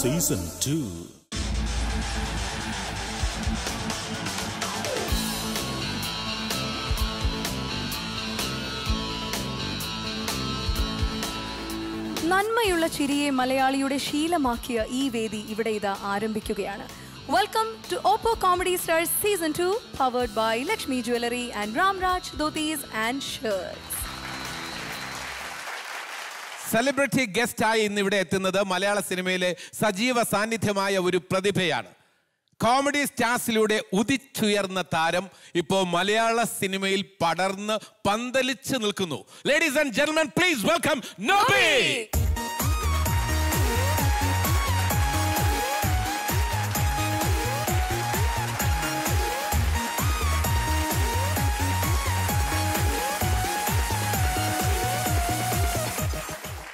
Season two നന്മയുള്ള ചിരിയെ മലയാളിയുടെ ശീലമാക്കിയ ഈ വേദി ഇവിടെ ഇതാ ആരംഭിക്കുകയാണ്. Welcome to Oppo comedy stars season two powered by Lakshmi jewellery and Ramraj dhotis and shirts celebrity ഗസ്റ്റായി ഇന്ന് ഇവിടെ എത്തുന്നത് മലയാള സിനിമയിലെ സജീവ സാന്നിധ്യമായ ഒരു പ്രതിഭയാണ്. കോമഡി സ്റ്റാർസിലൂടെ ഉദിച്ചുയർന്ന താരം ഇപ്പോൾ മലയാള സിനിമയിൽ പടർന്ന് പന്തലിച്ച് നിൽക്കുന്നു. Ladies and gentlemen please welcome Noby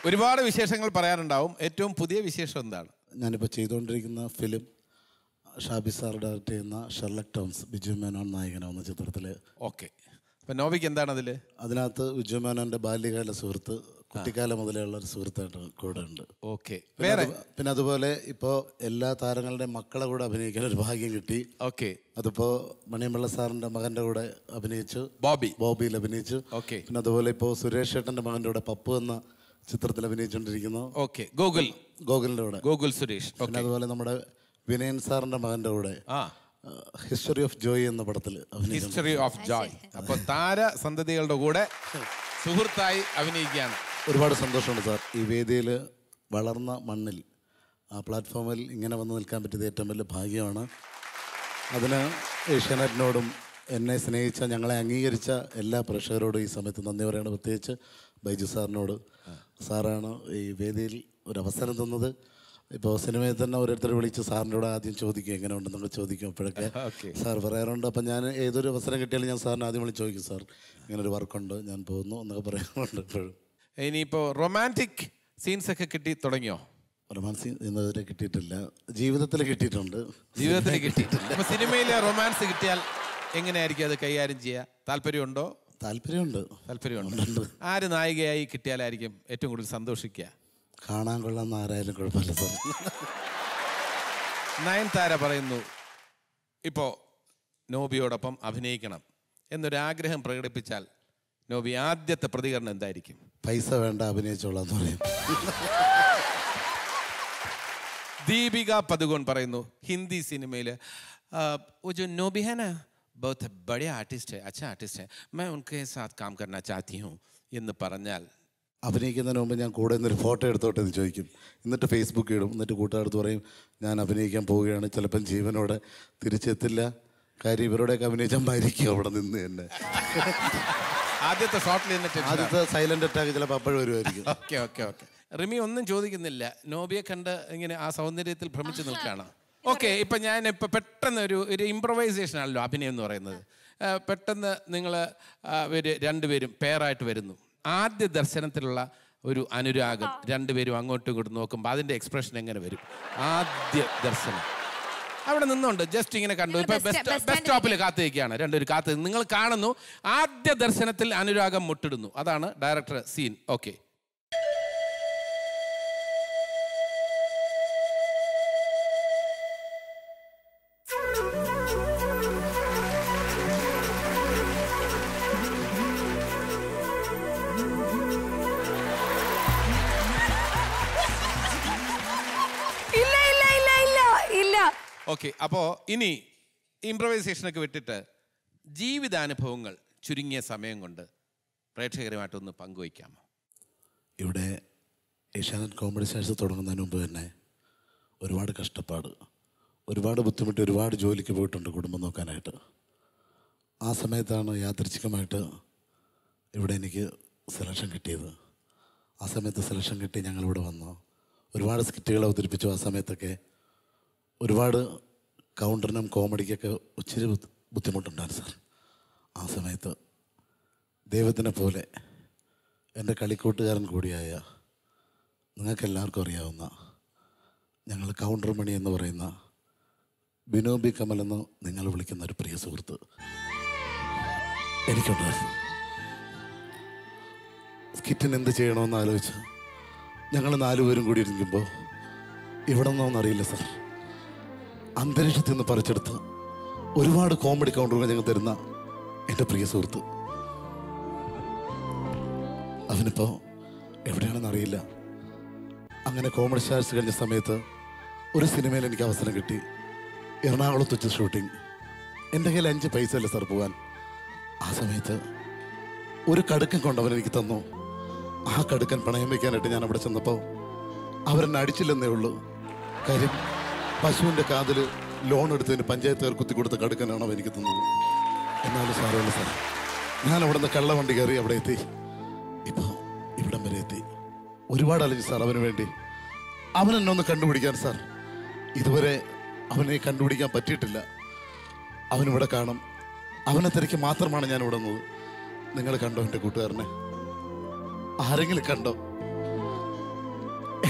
ഒരുപാട് വിശേഷങ്ങൾ പറയാനുണ്ടാവും. ഏറ്റവും പുതിയ വിശേഷം എന്താണ്? ഞാനിപ്പോൾ ചെയ്തുകൊണ്ടിരിക്കുന്ന ഫിലിം ഷാബി സാർ ഡയറക്റ്റ് ചെയ്യുന്ന ഷെർലക് ടോംസ് ബിജു മേനോൻ നായകനാവുന്ന ചിത്രത്തിൽ ഓക്കെ. അപ്പം നോവിക്ക് എന്താണ് അതിൽ അതിനകത്ത് ബിജു മേനോന്റെ ബാല്യകാല സുഹൃത്ത് കുട്ടിക്കാലം മുതലേ ഉള്ള ഒരു സുഹൃത്തായിട്ട് കൂടെ ഉണ്ട്. ഓക്കെ. വേറെ? പിന്നെ അതുപോലെ ഇപ്പോൾ എല്ലാ താരങ്ങളുടെയും മക്കളെ കൂടെ അഭിനയിക്കാൻ ഒരു ഭാഗ്യം കിട്ടി. ഓക്കെ. അതിപ്പോൾ മണിയമ്പിള്ള സാറിന്റെ മകന്റെ കൂടെ അഭിനയിച്ചു. ബോബി. ബോബിയിൽ അഭിനയിച്ചു. ഓക്കെ. പിന്നെ അതുപോലെ ഇപ്പോൾ സുരേഷ് ഏട്ടന്റെ മകന്റെ കൂടെ പപ്പു എന്ന ചിത്രത്തിൽ അഭിനയിച്ചുകൊണ്ടിരിക്കുന്നു. ഓക്കെ ഗൂഗിൾ ഗോകുലിന്റെ കൂടെ. ഗൂഗിൾ സുരേഷ് പിന്നെ അതുപോലെ നമ്മുടെ വിനയൻ സാറിന്റെ മകന്റെ കൂടെ. ആ. ഹിസ്റ്ററി ഓഫ് ജോയ് എന്ന പടത്തിൽ അഭിനയിച്ചു ഹിസ്റ്ററി ഓഫ് ജോയ് അപ്പൊ താര സന്തതികളുടെ കൂടെ സുഹൃത്തായി അഭിനയിക്കുകയാണ്. ഒരുപാട് സന്തോഷമുണ്ട് സാർ. ഈ വേദിയിൽ വളർന്ന മണ്ണിൽ ആ പ്ലാറ്റ്ഫോമിൽ ഇങ്ങനെ വന്ന് നിൽക്കാൻ പറ്റിയത് ഏറ്റവും വലിയ ഭാഗ്യമാണ്. അതിന് ഏഷ്യാനെറ്റിനോടും എന്നെ സ്നേഹിച്ച ഞങ്ങളെ അംഗീകരിച്ച എല്ലാ പ്രേക്ഷകരോടും ഈ സമയത്ത് നന്ദി പറയണം. പ്രത്യേകിച്ച് ബൈജു സാറിനോട്. സാറാണ് ഈ വേദിയിൽ ഒരു അവസരം തന്നത്. ഇപ്പോൾ സിനിമയിൽ തന്നെ ഓരോരുത്തർ വിളിച്ച് സാറിനോട് ആദ്യം ചോദിക്കും എങ്ങനെ ഉണ്ടെന്നൊക്കെ ചോദിക്കും അപ്പോഴൊക്കെ. സാർ പറയാറുണ്ട്. അപ്പം ഞാൻ ഏതൊരു അവസരം കിട്ടിയാലും ഞാൻ സാറിന് ആദ്യം വിളിച്ച് ചോദിക്കും സാർ ഇങ്ങനെ ഒരു വർക്കുണ്ട് ഞാൻ പോകുന്നു എന്നൊക്കെ പറയാറുണ്ട് ഇപ്പോഴും. ഇനിയിപ്പോൾ റൊമാന്റിക് സീൻസ് ഒക്കെ കിട്ടി തുടങ്ങിയോ? റൊമാൻസ് ഇന്നതുവരെ കിട്ടിയിട്ടില്ല. ജീവിതത്തിൽ കിട്ടിയിട്ടുണ്ട്. ജീവിതത്തിൽ കിട്ടി അപ്പൊ സിനിമയിലെ റൊമാൻസ് കിട്ടിയാൽ എങ്ങനെയായിരിക്കും അത് കൈകാര്യം ചെയ്യുക താല്പര്യമുണ്ടോ? താല്പര്യമുണ്ട്. താല്പര്യമുണ്ട്. ആര് നായികയായി കിട്ടിയാലായിരിക്കും ഏറ്റവും കൂടുതൽ സന്തോഷിക്കുക? കാണാൻ കൊള്ളാം ആരായാലും കുഴപ്പമില്ല സാർ നയൻതാര പറയുന്നു ഇപ്പോൾ നോബിയോടൊപ്പം അഭിനയിക്കണം എന്നൊരാഗ്രഹം പ്രകടിപ്പിച്ചാൽ നോബി ആദ്യത്തെ പ്രതികരണം എന്തായിരിക്കും? പൈസ വേണ്ട അഭിനയിച്ചോളാം എന്ന് പറയും. ദീപിക പതുകോൺ പറയുന്നു ഹിന്ദി സിനിമയിൽ ഒരു നോബി ഹന बहुत बड़े आर्टिस्ट है अच्छा आर्टिस्ट है मैं उनके साथ काम करना चाहती हूँ എന്ന് പറഞ്ഞാൽ അഭിനയിക്കുന്നതിന് മുമ്പ് ഞാൻ കൂടെ നിന്നൊരു ഫോട്ടോ എടുത്തോട്ടെ എന്ന് ചോദിക്കും എന്നിട്ട് ഫേസ്ബുക്കിൽ ഇടും എന്നിട്ട് കൂട്ടുകാരത്ത് പറയും ഞാൻ അഭിനയിക്കാൻ പോവുകയാണ് ചിലപ്പം ജീവനോടെ തിരിച്ചെത്തില്ല കാര്യം ഇവരോടെയൊക്കെ അഭിനയിച്ചാൽ മരിക്കും അവിടെ നിന്ന് തന്നെ ആദ്യത്തെ ഷോട്ടിൽ നിന്നിട്ട് ആദ്യത്തെ സൈലന്റ് അറ്റാക്ക് ചിലപ്പോൾ അപ്പോഴും വരുമായിരിക്കും ഓക്കെ ഓക്കെ ഓക്കെ റിമി ഒന്നും ചോദിക്കുന്നില്ല നോബിയെ കണ്ട് ഇങ്ങനെ ആ സൗന്ദര്യത്തിൽ ഭ്രമിച്ചു നിൽക്കുകയാണ് ഓക്കെ ഇപ്പം ഞാൻ ഇപ്പം പെട്ടെന്ന് ഒരു ഒരു ഇമ്പ്രവൈസേഷൻ ആണല്ലോ അഭിനയം എന്ന് പറയുന്നത്. പെട്ടെന്ന് നിങ്ങൾ ഒരു രണ്ടുപേരും പെയറായിട്ട് വരുന്നു. ആദ്യ ദർശനത്തിലുള്ള ഒരു അനുരാഗം രണ്ടുപേരും അങ്ങോട്ടും ഇങ്ങോട്ടും നോക്കുമ്പോൾ അതിന്റെ എക്സ്പ്രഷൻ എങ്ങനെ വരും? ആദ്യ ദർശനം. അവിടെ നിന്നുണ്ട് ജസ്റ്റ് ഇങ്ങനെ കണ്ടു. ഇപ്പൊ ബസ് സ്റ്റോപ്പിൽ കാത്തിരിക്കുകയാണ്. രണ്ടുപേരും കാത്തു നിങ്ങൾ കാണുന്നു. ആദ്യ ദർശനത്തിൽ അനുരാഗം മുട്ടിടുന്നു. അതാണ് ഡയറക്ടർ സീൻ ഓക്കെ ഓക്കെ അപ്പോൾ ഇനി ഇംപ്രവൈസേഷനൊക്കെ വിട്ടിട്ട് ജീവിതാനുഭവങ്ങൾ ചുരുങ്ങിയ സമയം കൊണ്ട് പ്രേക്ഷകരുമായിട്ടൊന്ന് പങ്കുവയ്ക്കാമോ? ഇവിടെ ഏഷ്യാനെറ്റ് കോമഡി സ്റ്റാർസ് തുടങ്ങുന്നതിന് മുമ്പ് തന്നെ ഒരുപാട് കഷ്ടപ്പാട് ഒരുപാട് ബുദ്ധിമുട്ട് ഒരുപാട് ജോലിക്ക് പോയിട്ടുണ്ട് കുടുംബം നോക്കാനായിട്ട്. ആ സമയത്താണ് യാദൃച്ഛികമായിട്ട് ഇവിടെ എനിക്ക് സെലക്ഷൻ കിട്ടിയത്. ആ സമയത്ത് സെലക്ഷൻ കിട്ടി ഞങ്ങളിവിടെ വന്നു. ഒരുപാട് സ്കിറ്റുകൾ അവതരിപ്പിച്ചു ആ സമയത്തൊക്കെ. ഒരുപാട് കൗണ്ടറിനും കോമഡിക്കൊക്കെ ഒത്തിരി ബുദ്ധിമുട്ടുണ്ടായിരുന്നു സാർ. ആ സമയത്ത് ദൈവത്തിനെ പോലെ എന്റെ കളിക്കൂട്ടുകാരൻ കൂടിയായ നിങ്ങൾക്കെല്ലാവർക്കും അറിയാവുന്ന ഞങ്ങൾ കൗണ്ടർ മണി എന്ന് പറയുന്ന ബിനോ ബി കമൽ എന്ന് നിങ്ങൾ വിളിക്കുന്ന ഒരു പ്രിയ സുഹൃത്ത് എനിക്കുണ്ടായിരുന്നു സ്കിറ്റിന് എന്ത് ചെയ്യണമെന്ന് ആലോചിച്ച് ഞങ്ങൾ നാലുപേരും കൂടി ഇരിക്കുമ്പോൾ ഇവിടെ നിന്നൊന്നും അറിയില്ല സാർ. അന്തരീക്ഷത്തിൽ നിന്ന് പറിച്ചെടുത്ത് ഒരുപാട് കോമഡി കൗണ്ടറുകൾ ഞങ്ങൾ തരുന്ന എന്റെ പ്രിയ സുഹൃത്ത്. അവനിപ്പോൾ എവിടെയാണെന്ന് അറിയില്ല. അങ്ങനെ കോമഡി സ്റ്റാർസ് കഴിഞ്ഞ സമയത്ത് ഒരു സിനിമയിൽ എനിക്ക് അവസരം കിട്ടി. എറണാകുളത്ത് വെച്ച് ഷൂട്ടിംഗ് എന്റെ കയ്യിൽ അഞ്ച് പൈസ അല്ല സാർ പോകാൻ ആ സമയത്ത് ഒരു കടുക്കൻ കൊണ്ടവൻ എനിക്ക് തന്നു. ആ കടുക്കൻ പണയം വയ്ക്കാനായിട്ട് ഞാൻ അവിടെ ചെന്നപ്പോൾ അവരെന്നെ അടിച്ചില്ലെന്നേ ഉള്ളൂ. കാര്യം പശുവിന്റെ കാതിൽ ലോൺ എടുത്തതിന് പഞ്ചായത്തുകാർ കുത്തി കൊടുത്ത കടുക്കനാണോ എനിക്ക് തന്നത്? എന്നാലും സാറേ സാർ ഞാൻ അവിടെ നിന്ന് കള്ളവണ്ടി കയറി അവിടെ എത്തി. ഇപ്പോ ഇവിടം വരെ എത്തി. ഒരുപാട് അലഞ്ഞു സാർ അവന് വേണ്ടി. അവൻ എന്നെ ഒന്ന് കണ്ടുപിടിക്കാൻ സാർ. ഇതുവരെ അവനെ കണ്ടുപിടിക്കാൻ പറ്റിയിട്ടില്ല. അവനിവിടെ കാണും. അവനെ തിരക്ക് മാത്രമാണ് ഞാൻ ഇവിടെ നിന്നത്. നിങ്ങൾ കണ്ടോ എന്റെ കൂട്ടുകാരനെ? ആരെങ്കിലും കണ്ടോ?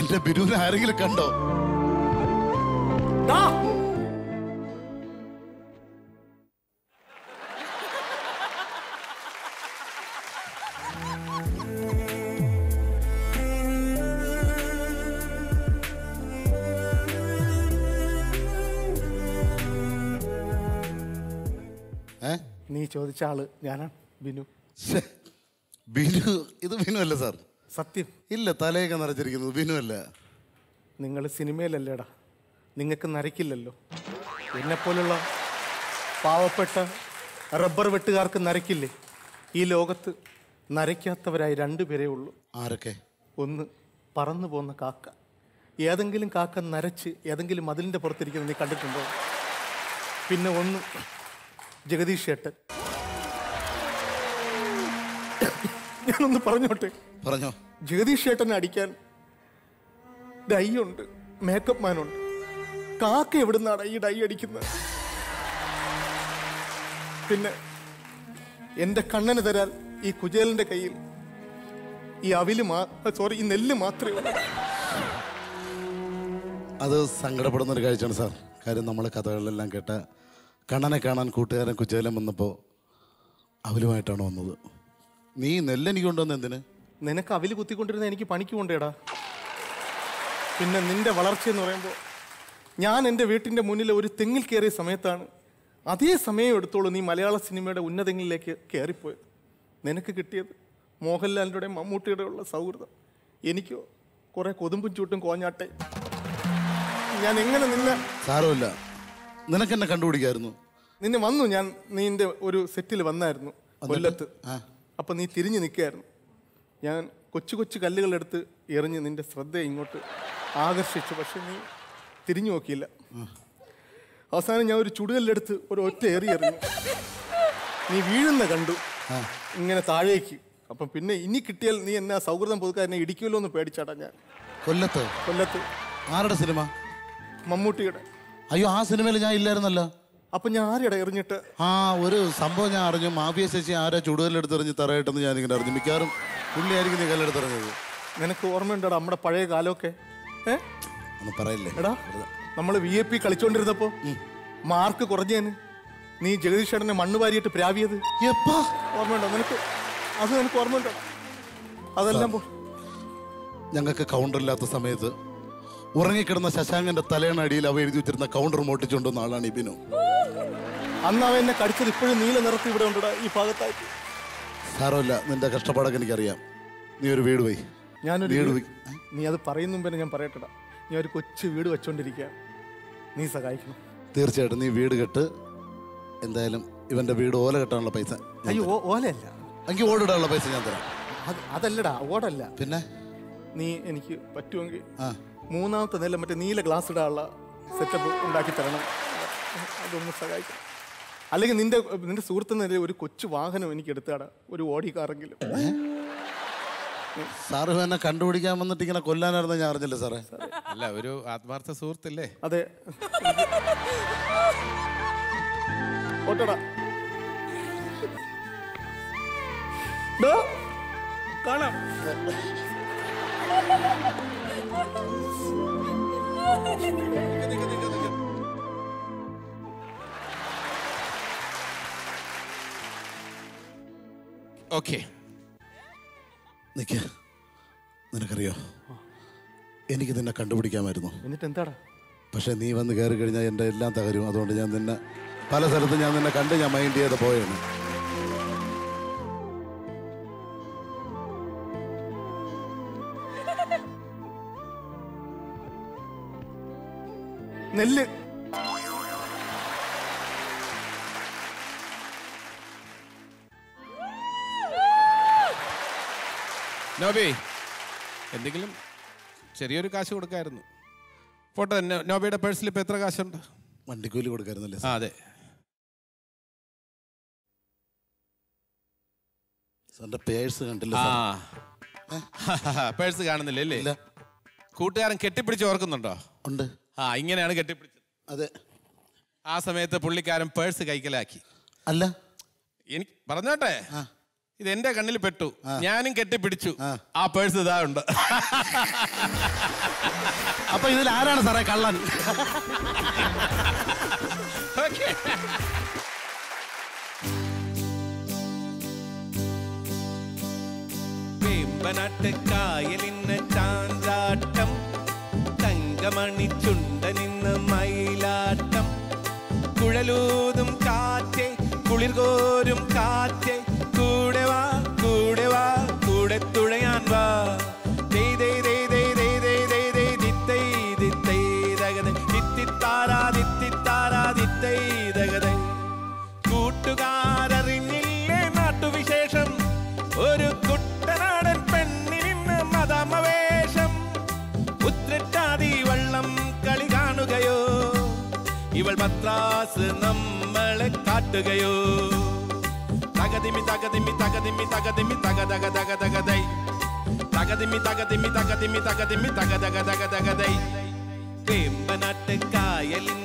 എന്റെ ബിരുവിനെ ആരെങ്കിലും കണ്ടോ? ആൾ ഞാനാണ് ബിനു. ബിനു ഇത് ബിനു അല്ല സാർ. സത്യം. ഇല്ല തലയൊക്കെ നിറച്ചിരിക്കുന്നത് ബിനു അല്ല നിങ്ങൾ സിനിമയിലല്ലേടാ? നിങ്ങൾക്ക് നരയ്ക്കില്ലല്ലോ. എന്നെപ്പോലുള്ള പാവപ്പെട്ട റബ്ബർ വെട്ടുകാർക്ക് നരയ്ക്കില്ലേ? ഈ ലോകത്ത് നരയ്ക്കാത്തവരായി രണ്ടുപേരേ ഉള്ളൂ. ആരൊക്കെ? ഒന്ന് പറന്നു പോകുന്ന കാക്ക. ഏതെങ്കിലും കാക്ക നരച്ച് ഏതെങ്കിലും മതിലിന്റെ പുറത്തിരിക്കുന്നത് നീ കണ്ടിട്ടുണ്ടോ? പിന്നെ ഒന്ന് ജഗദീഷ് ഏട്ടൻ. ഞാനൊന്ന് പറഞ്ഞോട്ടെ? പറഞ്ഞോ. ജഗദീഷ് ചേട്ടനെ അടിക്കാൻ ഡൈ ഉണ്ട് മേക്കപ്പ് മാൻ ഉണ്ട് കാക്ക എവിടുന്നാണ് ഈ ഡൈ അടിക്കുന്നത്? പിന്നെ എന്റെ കണ്ണന് തരാൻ ഈ കുചേലന്റെ കയ്യിൽ ഈ അവിൽ മാ സോറി ഈ നെല്ല് മാത്രമേ ഉള്ളൂ. അത് സങ്കടപ്പെടുന്ന ഒരു കാഴ്ചയാണ് സാർ. കാര്യം നമ്മളെ കഥകളിലെല്ലാം കേട്ട കണ്ണനെ കാണാൻ കൂട്ടുകാരൻ കുചേലം വന്നപ്പോൾ അവലുമായിട്ടാണ് വന്നത്. നീ നെല്ലെനിക്ക് കൊണ്ടുവന്ന എന്തിന്? നിനക്ക് അവൽ കുത്തിക്കൊണ്ടിരുന്ന എനിക്ക് പണിക്ക് കൊണ്ടേടാ പിന്നെ നിന്റെ വളർച്ച എന്ന് പറയുമ്പോൾ ഞാൻ എന്റെ വീട്ടിന്റെ മുന്നിൽ ഒരു തെങ്ങിൽ കയറിയ സമയത്താണ് അതേ സമയം എടുത്തോളൂ നീ മലയാള സിനിമയുടെ ഉന്നതങ്ങളിലേക്ക് കയറിപ്പോയത്. നിനക്ക് കിട്ടിയത് മോഹൻലാലിന്റെ മമ്മൂട്ടിയുടെ ഉള്ള സൗഹൃദം. എനിക്കോ കുറേ കൊതുമ്പും ചൂട്ടും കോഞ്ഞാട്ടെ. ഞാൻ എങ്ങനെ നിന്നെ സാരമില്ല. നിനക്കെന്നെ കണ്ടുപിടിക്കായിരുന്നു. നിന്നെ വന്നു ഞാൻ നീ നിന്റെ ഒരു സെറ്റിൽ വന്നായിരുന്നു കൊല്ലത്ത്. അപ്പം നീ തിരിഞ്ഞു നിൽക്കുകയായിരുന്നു. ഞാൻ കൊച്ചു കൊച്ചു കല്ലുകളെടുത്ത് എറിഞ്ഞ് നിന്റെ ശ്രദ്ധ ഇങ്ങോട്ട് ആകർഷിച്ചു. പക്ഷെ നീ തിരിഞ്ഞു നോക്കിയില്ല. അവസാനം ഞാൻ ഒരു ചുടുകല്ലെടുത്ത് ഒരു ഒറ്റ എറി എറിഞ്ഞു. നീ വീഴുന്ന കണ്ടു. ഇങ്ങനെ താഴേക്ക്. അപ്പം പിന്നെ ഇനി കിട്ടിയാൽ നീ എന്നെ സൗഹൃദം പുതുക്കാൻ എന്നെ ഇടിക്കുമല്ലോ എന്ന് പേടിച്ചാട്ടാ ഞാൻ. കൊല്ലത്ത്? കൊല്ലത്ത്. ആരുടെ സിനിമ? മമ്മൂട്ടിയുടെ. അയ്യോ ആ സിനിമയിൽ ഞാൻ ഇല്ലായിരുന്നല്ലോ. അപ്പൊ ഞാൻ ആരെടാ എറിഞ്ഞിട്ട്? ആ ഒരു സംഭവം ഞാൻ അറിഞ്ഞു. മാഫിയ ശശി ആരെ ചുടുകല്ലെടുത്ത് എറിഞ്ഞ് തറയിട്ടെന്ന് ഞാൻ ഇങ്ങനെ അറിഞ്ഞു. മിക്കവാറും പുള്ളിയായിരിക്കും നീ കല്ലെടുത്ത് ഇറങ്ങിയത് നിനക്ക് ഓർമ്മയുണ്ടോ നമ്മുടെ പഴയ കാലമൊക്കെ? പറയല്ലേ? എടാ നമ്മൾ വി എ പി കളിച്ചോണ്ടിരുന്നപ്പോ മാർക്ക് കുറഞ്ഞേന്. നീ ജഗദീഷേടനെ മണ്ണ് വാരിയിട്ട് പ്രാവിയത്. എപ്പാ? ഓർമ്മയുണ്ടോ നിനക്ക്? അത് നിനക്ക് ഓർമ്മയുണ്ടോ? അതെല്ലാം പോ ഞങ്ങൾക്ക് കൗണ്ടറില്ലാത്ത സമയത്ത് ഉറങ്ങിക്കിടന്ന ശശാങ്കന്റെ തലയണടിയിൽ അവ എഴുതി വെച്ചിരുന്ന കൗണ്ടർ മോട്ടിച്ചുകൊണ്ടുവന്ന ആളാണ് ഇബിനു. അന്ന് എന്നെ കടിച്ചത് ഇപ്പോഴും നീല നിറത്തി ഇവിടെ ഉണ്ട് ഈ ഭാഗത്തായിട്ട്. സാരമില്ല നിന്റെ കഷ്ടപ്പാടൊക്കെ എനിക്കറിയാം. നീ ഒരു വീട് പോയി. ഞാനൊരു വീട് പോയി. നീ അത് പറയുന്ന മുമ്പേ ഞാൻ പറയട്ടടാ. ഞാൻ ഒരു കൊച്ചു വീട് വെച്ചോണ്ടിരിക്കുക നീ സഹായിക്കണം. തീർച്ചയായിട്ടും നീ വീട് കെട്ട്. എന്തായാലും ഇവന്റെ വീട് ഓല കെട്ടാനുള്ള പൈസ അയ്യോ ഓലയല്ല. എനിക്ക് ഓടിടാനുള്ള പൈസ ഞാൻ തരാം. അതല്ലടാ ഓടല്ല. പിന്നെ? നീ എനിക്ക് പറ്റുമെങ്കിൽ മൂന്നാമത്തെ നില മറ്റേ നീല ഗ്ലാസ് ഇടാനുള്ള സെറ്റപ്പ് ഉണ്ടാക്കി തരണം. അതൊന്ന് സഹായിക്കും അല്ലെങ്കിൽ നിന്റെ നിന്റെ സുഹൃത്തുനിന്ന് ഒരു കൊച്ചു വാഹനം എനിക്ക് എടുത്താടാ ഒരു ഓടി കാറെങ്കിലും സാറ് എന്നെ കണ്ടുപിടിക്കാൻ വന്നിട്ട് ഇങ്ങനെ കൊല്ലാനായിരുന്നു ഞാൻ അറിഞ്ഞില്ല സാറേ. അല്ല ഒരു ആത്മാർത്ഥ സുഹൃത്തില്ലേ? അതെ. കാണാം. ഓക്കെ. നിൽക്ക നിനക്കറിയോ? എനിക്ക് നിന്നെ കണ്ടുപിടിക്കാമായിരുന്നു. എന്നിട്ട് എന്താടാ പക്ഷെ നീ വന്ന് കയറി കഴിഞ്ഞാൽ എന്റെ എല്ലാം തകരും. അതുകൊണ്ട് ഞാൻ നിന്നെ പല സ്ഥലത്തും ഞാൻ നിന്നെ കണ്ട് ഞാൻ മൈൻഡ് ചെയ്ത് പോയാണ് നെല്ല്. നോബി എന്തെങ്കിലും ചെറിയൊരു കാശ് കൊടുക്കായിരുന്നു. പോട്ടെ നോബിയുടെ പേഴ്സിൽ ഇപ്പൊ എത്ര കാശുണ്ട്? വണ്ടിക്കൂലി കൊടുക്കായിരുന്നല്ലേ ആ അതെ. സാറിന്റെ പേഴ്സ് കണ്ടില്ല ആ. പേഴ്സ് കാണുന്നില്ല അല്ലേ? കൂട്ടുകാരൻ കെട്ടിപ്പിടിച്ച് ഓർക്കുന്നുണ്ടോ? ഉണ്ട്. ആ ഇങ്ങനെയാണ് കെട്ടിപ്പിടിച്ചത് അതെ. ആ സമയത്ത് പുള്ളിക്കാരൻ പേഴ്സ് കൈക്കലാക്കി. അല്ല. എനിക്ക് പറഞ്ഞോട്ടെ. ഇത് എന്റെ കണ്ണിൽ പെട്ടു. ഞാനും കെട്ടിപ്പിടിച്ചു. ആ. ആ പേഴ്സ് ഇതാ ഉണ്ട്. അപ്പൊ ഇതിൽ ആരാണ് സാറേ കള്ളൻ. വേമ്പനാട്ട് കായലിന്ന് ചാഞ്ചാട്ടം തങ്കമണി ചുണ്ടനിന്ന് മയിലാട്ടം. കുഴലൂതും കാറ്റേ കുളിർകോരും കാറ്റേ ദാസ് നമ്മളെ കാട്ടുകയോ? തകതിമി തകതിമി തകതിമി തകതിമി തകതക തകതകതൈ. തകതിമി തകതിമി തകതിമി തകതിമി തകതക തകതകതൈ. വേമ്പനാട്ട് കായലിൻ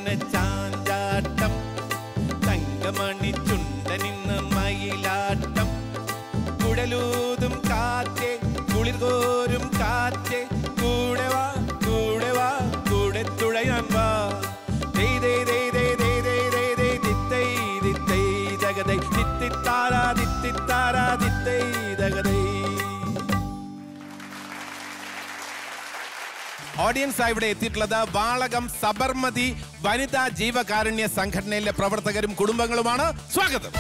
ഓഡിയൻസ് ആയി ഇവിടെ എത്തിയിട്ടുള്ളത് വാളകം സബർമതി വനിതാ ജീവകാരുണ്യ സംഘടനയിലെ പ്രവർത്തകരും കുടുംബങ്ങളുമാണ്. സ്വാഗതം.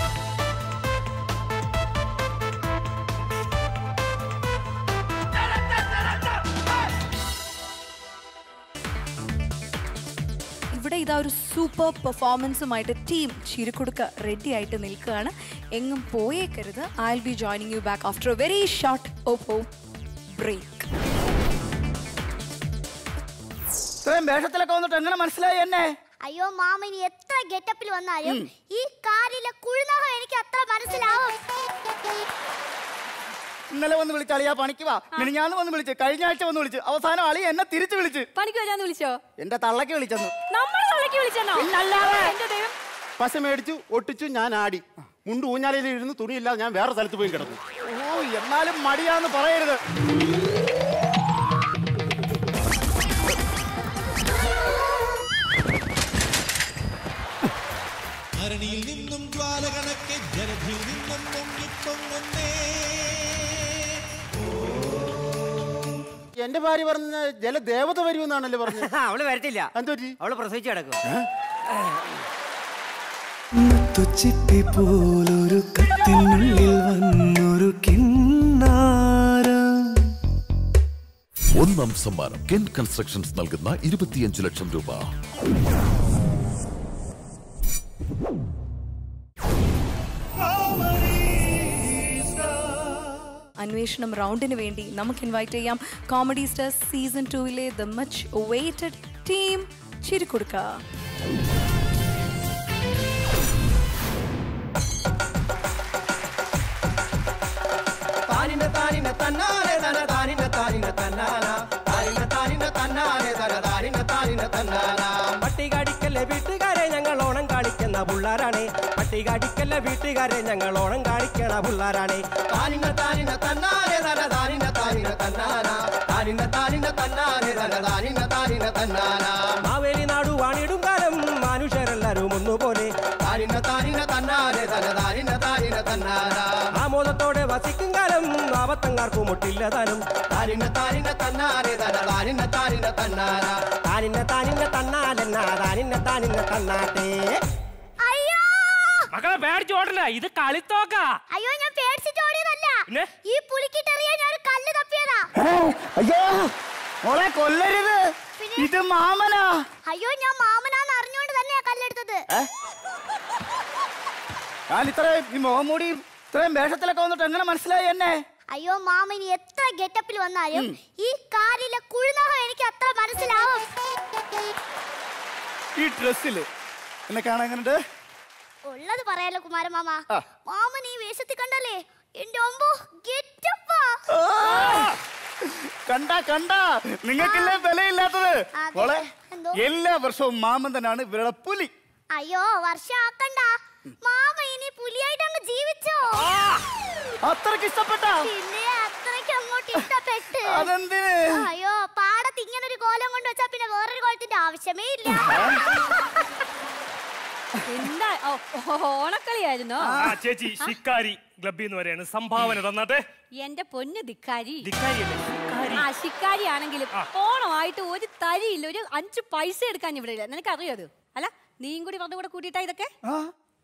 ഇവിടെ ഇതാ ഒരു സൂപ്പർ പെർഫോമൻസുമായിട്ട് ടീം ചിരുക്കുടുക്ക റെഡി ആയിട്ട് നിൽക്കുകയാണ്. എങ്ങും പോയേക്കരുത്. I will be joining you back after a very short Oppo break ഇത്രയും വേഷത്തിലൊക്കെ വന്നിട്ട് എങ്ങനെ മനസ്സിലായി എന്നെ? അയ്യോ മാമ ഇനി എത്ര ഗെറ്റപ്പിൽ വന്നാലും ഈ കാറിലെ കുഴുനകം എനിക്ക് അത്ര മനസ്സിലാവും. ഇന്നലെ വന്ന് വിളിച്ച് അളിയാ പണിക്ക് വാ. മിനിഞ്ഞാന്ന് വന്ന് വിളിച്ച് കഴിഞ്ഞ ആഴ്ച വന്ന് വിളിച്ച്. അവസാനം അളി എന്നെ തിരിച്ചു വിളിച്ച്. പണിക്ക് വരാന്ന് വിളിച്ചോ? എന്റെ തള്ളക്ക് വിളിച്ചെന്ന്. നമ്മൾ തള്ളക്ക് വിളിച്ചെന്നോ? പശ മേടിച്ചു ഒട്ടിച്ചു ഞാൻ ആടി. മുണ്ട് ഊഞ്ഞാലയിൽ ഇരുന്ന് തുണിയില്ലാതെ ഞാൻ വേറെ സ്ഥലത്ത് പോയി കിടന്നു ഓ എന്നാലും മടിയാന്ന് പറയരുത്. ധരണിയിൽ നിന്നും ജ്വാല കണക്കെ ജലധിയിൽ നിന്നും പൊങ്ങിപ്പൊങ്ങുന്നേ എന്റെ ഭാര്യ പറഞ്ഞ ജലദേവത വരുമെന്നാണല്ലോ പറഞ്ഞത്? അവൾ വരത്തില്ല. എന്തോറ്റി അവൾ പ്രസവിച്ചു കിടക്കും. മുത്തുച്ചിപ്പി പോലൊരു കത്തിനുള്ളിൽ വന്നൊരു കിന്നാരം. ഒന്നാം സമ്മാനം കെൻ കൺസ്ട്രക്ഷൻസ് നൽകുന്ന ഇരുപത്തിയഞ്ച് ലക്ഷം രൂപ. അന്വേഷണം റൗണ്ടിന് വേണ്ടി നമുക്ക് ഇൻവൈറ്റ് ചെയ്യാം. Comedy star season ടൂവിലെ the much waited team Chirikkudukka. താനിന വീട്ടുകാരെ ഞങ്ങൾ ഓണം കാണിക്കുന്ന പിള്ളാരാണ് കെട്ടികാടിക്കല്ല വീട്ടുകാരെ ഞങ്ങൾ ഓണം കാണിക്കണ പിള്ളാരാണ് താനിന്ന താനിന്ന തന്നാനെ തല താനിന്ന താനിന്ന തന്നാന താനിന്ന താനിന്ന തന്നാനെ തല താനിന്ന താനിന്ന തന്നാന മാവേലി നാടു വാണിടും കാലം മനുഷ്യരെല്ലാരും ഒന്നുപോലെ താനിന്ന താനിന്ന തന്നാനെ തല താനിന്ന താനിന്ന തന്നാന ആമോദത്തോടെ വസിക്കും കാലം ആപത്തങ്ങാർക്കും മുട്ടില്ല താനും താനിന്ന താനിന്ന തന്നാനെ തല താനിന്ന താനിന്ന തന്നാന താനിന്ന താനിന്ന തന്നാലെന്നാ താനിന്ന താനിന്ന തന്നാട്ടേ മക്കളെ പേടിച്ച് ഓടല ഇത് കളിത്തോക്ക. അയ്യോ ഞാൻ പേടിച്ചിട്ട് ഓടിയതല്ല? ഈ പുലിക്കിട്ടറിയ ഞാൻ ഒരു കല്ല് തപ്പിയതാ. അയ്യോ മോളെ കൊല്ലരുത്. ഇത് മാമനാ. അയ്യോ ഞാൻ മാമനാന്ന് അറിഞ്ഞുകൊണ്ട് തന്നെയാ കല്ലെടുത്തത്. ഞാൻ ഇത്രയും ഈ മുഖംമൂടിയും ഇത്രയും വേഷത്തിലൊക്കെ വന്നിട്ട് എങ്ങനെ മനസ്സിലായി എന്നെ? അയ്യോ മാമ ഇനി എത്ര ഗെറ്റപ്പിൽ വന്നാലും ഈ കാലിലെ കുഴുനകം എനിക്ക് അത്ര മനസ്സിലാവും. ഈ ഡ്രസ്സിൽ എന്നെ കാണാൻ എങ്ങനെയുണ്ട്? ഉള്ളത് പറയാലോ കുമാരൻ മാമ. മാമൻ ഈ വേഷത്തിൽ കണ്ടല്ലേ? എന്റെ ഒമ്പോ ഗെറ്റപ്പാ. കണ്ട കണ്ട. നിങ്ങൾക്കില്ലേ വിലയില്ലാത്തത്. മോളെ? എല്ലാ വർഷവും മാമൻ തന്നെയാണ് ഇവരുടെ പുലി. അയ്യോ വർഷം ആക്കണ്ട മാമ ഇനി പുലിയായിട്ട് അങ്ങ് ജീവിച്ചോ അത്രയ്ക്ക് ഇഷ്ടപ്പെട്ട? പിന്നെ അത്രയ്ക്ക് അങ്ങോട്ട് ഇഷ്ടപ്പെട്ട്? അയ്യോ പാടത്ത് ഇങ്ങനെ ഒരു കോലം കൊണ്ട് വെച്ചാ പിന്നെ വേറൊരു കോലത്തിന്റെ ആവശ്യമേ ഇല്ല. എന്താ? ഓ, ഓ, ഓണക്കളിയായിരുന്നോ? ആ ചേച്ചി ശിക്കാരി ക്ലബിൽ നിന്ന് വരെയാണ് സംഭാവന തന്നാട്ടെ എന്റെ പൊന്ന് ധിക്കാരി. ആ ശിക്കാരി ആണെങ്കിലും ഓണമായിട്ട് ഒരു തരിയില്ല. ഒരു അഞ്ച് പൈസ എടുക്കാൻ ഇവിടെ ഇല്ല. നിനക്ക് അറിയത് അല്ല നീയും കൂടി വെറുതെ കൂടെ കൂട്ടിയിട്ടാ ഇതൊക്കെ?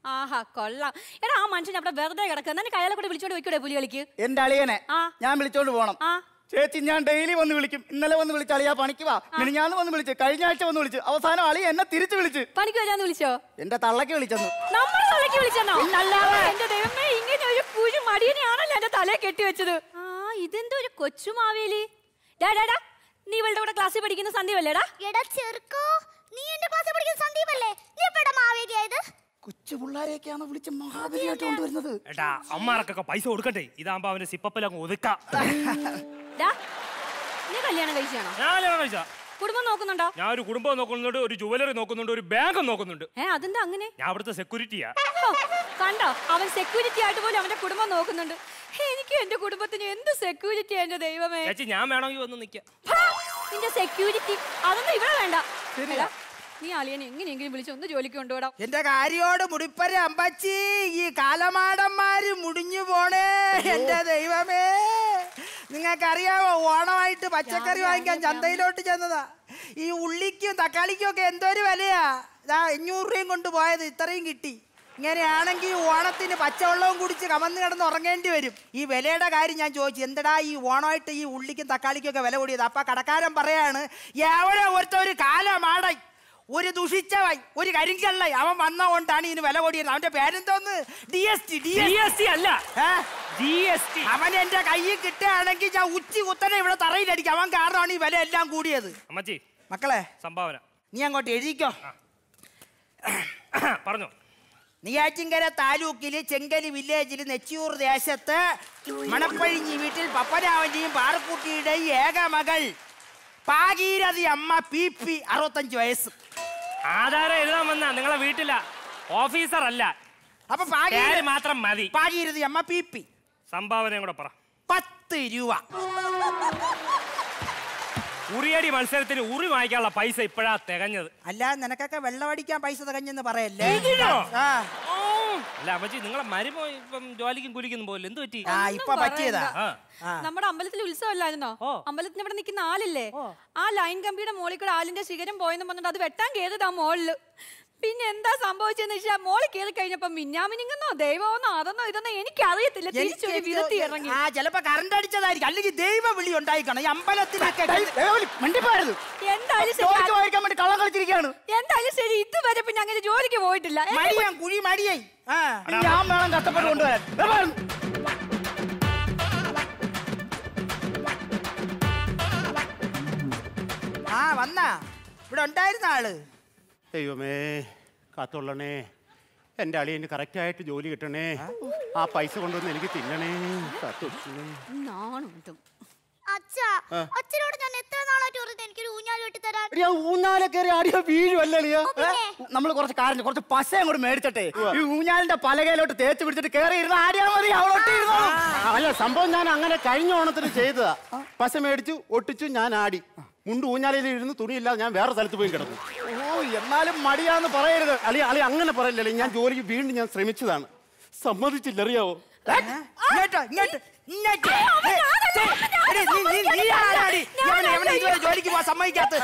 ആഹാ കൊള്ളാം. എടാ ആ മനുഷ്യൻ അവിടെ വെറുതെ കിടക്കുക നിനക്ക് അയാളെ കൂടെ വിളിച്ചോണ്ട് വെക്കൂടെ പുലി കളിക്ക് എന്റെ അളിയനെ. ഞാൻ വിളിച്ചോണ്ട് പോണം. ചേച്ചി ഞാൻ ഡെയിലി വന്ന് വിളിക്കും. ഇന്നലെ വന്ന് വിളിച്ച അളിയാ പണിക്ക് വാ. മിനിഞ്ഞാന്ന് വന്ന് വിളിച്ച്. കഴിഞ്ഞ ആഴ്ച വന്ന് വിളിച്ച്. അവസാനം അളി എന്നെ തിരിച്ചു വിളിച്ച്. പണിക്ക് വരാന്ന് വിളിച്ചോ? എന്റെ തള്ളക്ക് വിളിച്ചെന്ന്. നമ്മൾ തലയ്ക്ക് വിളിച്ചെന്നോ? എന്റെ ദൈവമേ ഇങ്ങനെ ഒരു കുഴി മടിയനെയാണല്ലോ എന്റെ തലയെ കെട്ടി വെച്ചത്. ആ ഇതെന്തോ ഒരു കൊച്ചുമാവേലി ഡാ ഡാ ഡാ നീ ഇവളുടെ കൂടെ ക്ലാസ്സിൽ പഠിക്കുന്ന സന്ദീപല്ലേടാ എടാ ചെറുക്കോ നീ എന്റെ ക്ലാസ്സിൽ പഠിക്കുന്ന സന്ദീപല്ലേ? നീ എപ്പോഴാ മാവേലിയായത്? കൊച്ചു പിള്ളേരെയൊക്കെയാണ് വിളിച്ച് മഹാബലിയായിട്ട് കൊണ്ടുവരുന്നത്? എടാ അമ്മാർക്കൊക്കെ പൈസ കൊടുക്കട്ടെ. ഇതാകുമ്പോ അവന്റെ സിപ്പപ്പിലങ്ങ് ഒതുക്കാം. ഡാ നീ കല്യാണം കഴിച്ചാണോ ഞാൻ കല്യാണം കഴിച്ചാ കുടുംബം നോക്കുന്നുണ്ടോ? ഞാൻ ഒരു കുടുംബം നോക്കുന്നുണ്ട് ഒരു ജുവലറി നോക്കുന്നുണ്ട് ഒരു ബാങ്ക് നോക്കുന്നുണ്ട്. ഏ അതെന്താ അങ്ങനെ? ഞാൻ അവിടുത്തെ സെക്യൂരിറ്റിയാ കണ്ടോ? അവൻ സെക്യൂരിറ്റി ആയിട്ട് പോലും അവന്റെ കുടുംബം നോക്കുന്നുണ്ട്. എനിക്ക് എന്റെ കുടുംബത്തിന് എന്ത് സെക്യൂരിറ്റി എന്റെ ദൈവമേ? ഞാൻ വേണമെങ്കിൽ വന്ന് നിക്കാം. നിന്റെ സെക്യൂരിറ്റി അതൊന്നും ഇവിടെ വേണ്ട. എടാ, നീ അളിയനെ എങ്ങനെയെങ്കിലും വിളിച്ച് ഒന്ന് ജോലിക്ക് കൊണ്ടുപോടാ എന്റെ കാര്യോട് മുടിപ്പര അമ്പച്ചി ഈ കാലമാടന്മാര് മുടിഞ്ഞു പോണേ. എന്റെ ദൈവമേ. നിങ്ങൾക്കറിയാമോ ഓണമായിട്ട് പച്ചക്കറി വാങ്ങിക്കാൻ ചന്തയിലോട്ട് ചെന്നതാ. ഈ ഉള്ളിക്കും തക്കാളിക്കും ഒക്കെ എന്തൊരു വിലയാ. ഇതാ അഞ്ഞൂറ് രൂപയും കൊണ്ട് പോയത് ഇത്രയും കിട്ടി. ഇങ്ങനെയാണെങ്കിൽ ഓണത്തിന് പച്ചവെള്ളവും കുടിച്ച് കമന്ന് കിടന്ന് ഉറങ്ങേണ്ടി വരും. ഈ വിലയുടെ കാര്യം ഞാൻ ചോദിച്ചു എന്തടാ ഈ ഓണമായിട്ട് ഈ ഉള്ളിക്കും തക്കാളിക്കും ഒക്കെ വില കൂടിയത്? അപ്പൊ കടക്കാരൻ പറയാണ് എവിടെ ഒരുത്ത ഒരു കാലമാടൻ? ഒരു ദുഷിച്ചവൻ ഒരു കരിങ്കള്ളൻ അവൻ വന്നതുകൊണ്ടാണ് ഇതിന് വില കൂടിയത്. അവന്റെ പേരെന്തോന്ന്? ഡി എസ് ടി DST അല്ല. ഡി എസ് ടി അവൻ എന്റെ കയ്യിൽ കിട്ടുകയാണെങ്കിൽ ഞാൻ ഉച്ചി കുത്തനെ ഇവിടെ തറയിലടിക്കും. അവൻ കാരണമാണ് ഈ വില എല്ലാം കൂടിയത്. അമ്മച്ചി മക്കളെ സംഭാവന. നീ അങ്ങോട്ട് എഴുതിക്കോ. പറഞ്ഞോ. നെയ്യാറ്റിങ്കര താലൂക്കിൽ ചെങ്കലി വില്ലേജിൽ നെച്ചിയൂർ ദേശത്ത് മണപ്പഴിഞ്ഞി വീട്ടിൽ പപ്പനാവന്റെയും പാറക്കുട്ടിയുടെയും ഏക മകൾ പാകീരതി അമ്മ പി പി അറുപത്തഞ്ച് വയസ്സ്. ആധാരം എഴുതാൻ വന്ന നിങ്ങളെ വീട്ടില. ഓഫീസർ അല്ല. അപ്പൊ മാത്രം മതി. പാകീരതി അമ്മ പി പി. സംഭാവനയും കൂടെ പറ. പത്ത് രൂപ. ഉറിയടി മത്സരത്തിൽ ഉറി വാങ്ങിക്കാനുള്ള പൈസ ഇപ്പോഴാ തികഞ്ഞത്. അല്ല നിനക്കൊക്കെ വെള്ളമടിക്കാൻ പൈസ തികഞ്ഞെന്ന് പറയല്ലേ? അല്ല അമ്മച്ചി നിങ്ങളെ മരുമോ ഇപ്പം ജോലിക്കും കുലിക്കുന്നു പോലെ എന്ത് പറ്റി? ആ ഇപ്പൊ പറ്റിയതാ. നമ്മുടെ അമ്പലത്തിൽ ഉത്സവമല്ലായിരുന്നോ? അമ്പലത്തിന് ഇവിടെ നിൽക്കുന്ന ആളില്ലേ? ആ ലൈൻ കമ്പിയുടെ മോളിൽ കൂടെ ആലിന്റെ ശിഖരം പോയെന്ന് പറഞ്ഞിട്ട് അത് വെട്ടാൻ കയറിയതാ മോളിൽ. പിന്നെ എന്താ സംഭവിച്ചെന്ന് വെച്ചാൽ മോളിൽ കേറി കഴിഞ്ഞപ്പോ മിന്നാമിനിങ്ങുന്നോ ദൈവമെന്നോ അതെന്നോ ഇതെന്നോ എനിക്കറിയത്തില്ല. തിരിച്ചൊരു വിധത്തി ഇറങ്ങി. ആ ചിലപ്പോ കറണ്ട് അടിച്ചതായിരിക്കും. അല്ലെങ്കിൽ ദൈവ വിളി ഉണ്ടായിക്കണം. ഈ അമ്പലത്തിലൊക്കെ എന്തായാലും ശരി, കള്ളം കളിച്ചിരിക്കുകയാണ്. എന്തായാലും ശരി ഇതുവരെ പിന്നെ അങ്ങനെ ജോലിക്ക് പോയിട്ടില്ല. കുഴി മടിയായി. ആ. ഞാൻ വേണം കഷ്ടപ്പെട്ട് കൊണ്ടുവരാൻ. ആ വന്നാ. ഇവിടെ ഉണ്ടായിരുന്ന ആൾ. ദൈവമേ കാത്തോളണേ എന്റെ അളിയന് കറക്റ്റായിട്ട് ജോലി കിട്ടണേ. ആ പൈസ കൊണ്ടുവന്ന് എനിക്ക് തിന്നണേ. അച്ഛനോട് ഞാൻ എത്ര നാളായിട്ട് പറഞ്ഞത് എനിക്കൊരു ഊഞ്ഞാൽ വെട്ടി തരാൻ? എടി, ആ ഊഞ്ഞാലെ കയറി ആടിയോ വീഴുമല്ലേ നമ്മൾ കുറച്ച് കാര്യം കുറച്ച് പശ അങ്ങോട്ട് മേടിച്ചട്ടെ. ഈ ഊഞ്ഞാലിന്റെ പലകയിലോട്ട് തേച്ച് പിടിച്ചിട്ട് കയറി ഇരുന്ന് ആടിയാ മതി അവളൊട്ടി. അല്ല സംഭവം ഞാൻ അങ്ങനെ കഴിഞ്ഞ ഓണത്തിന് ചെയ്തതാ. പശ മേടിച്ചു ഒട്ടിച്ചു ഞാൻ ആടി. മുണ്ട് ഊഞ്ഞാലയിൽ ഇരുന്ന് തുണിയില്ലാതെ ഞാൻ വേറെ സ്ഥലത്ത് പോയി കിടന്നു ഓ എന്നാലും മടിയാന്ന് പറയരുത്. അളി അളി അങ്ങനെ പറയില്ല ഞാൻ ജോലിക്ക് വീണ്ടും ഞാൻ ശ്രമിച്ചതാണ്. സമ്മതിച്ചില്ല അറിയാവോ ജോലിക്ക് സമ്മതിക്കാത്ത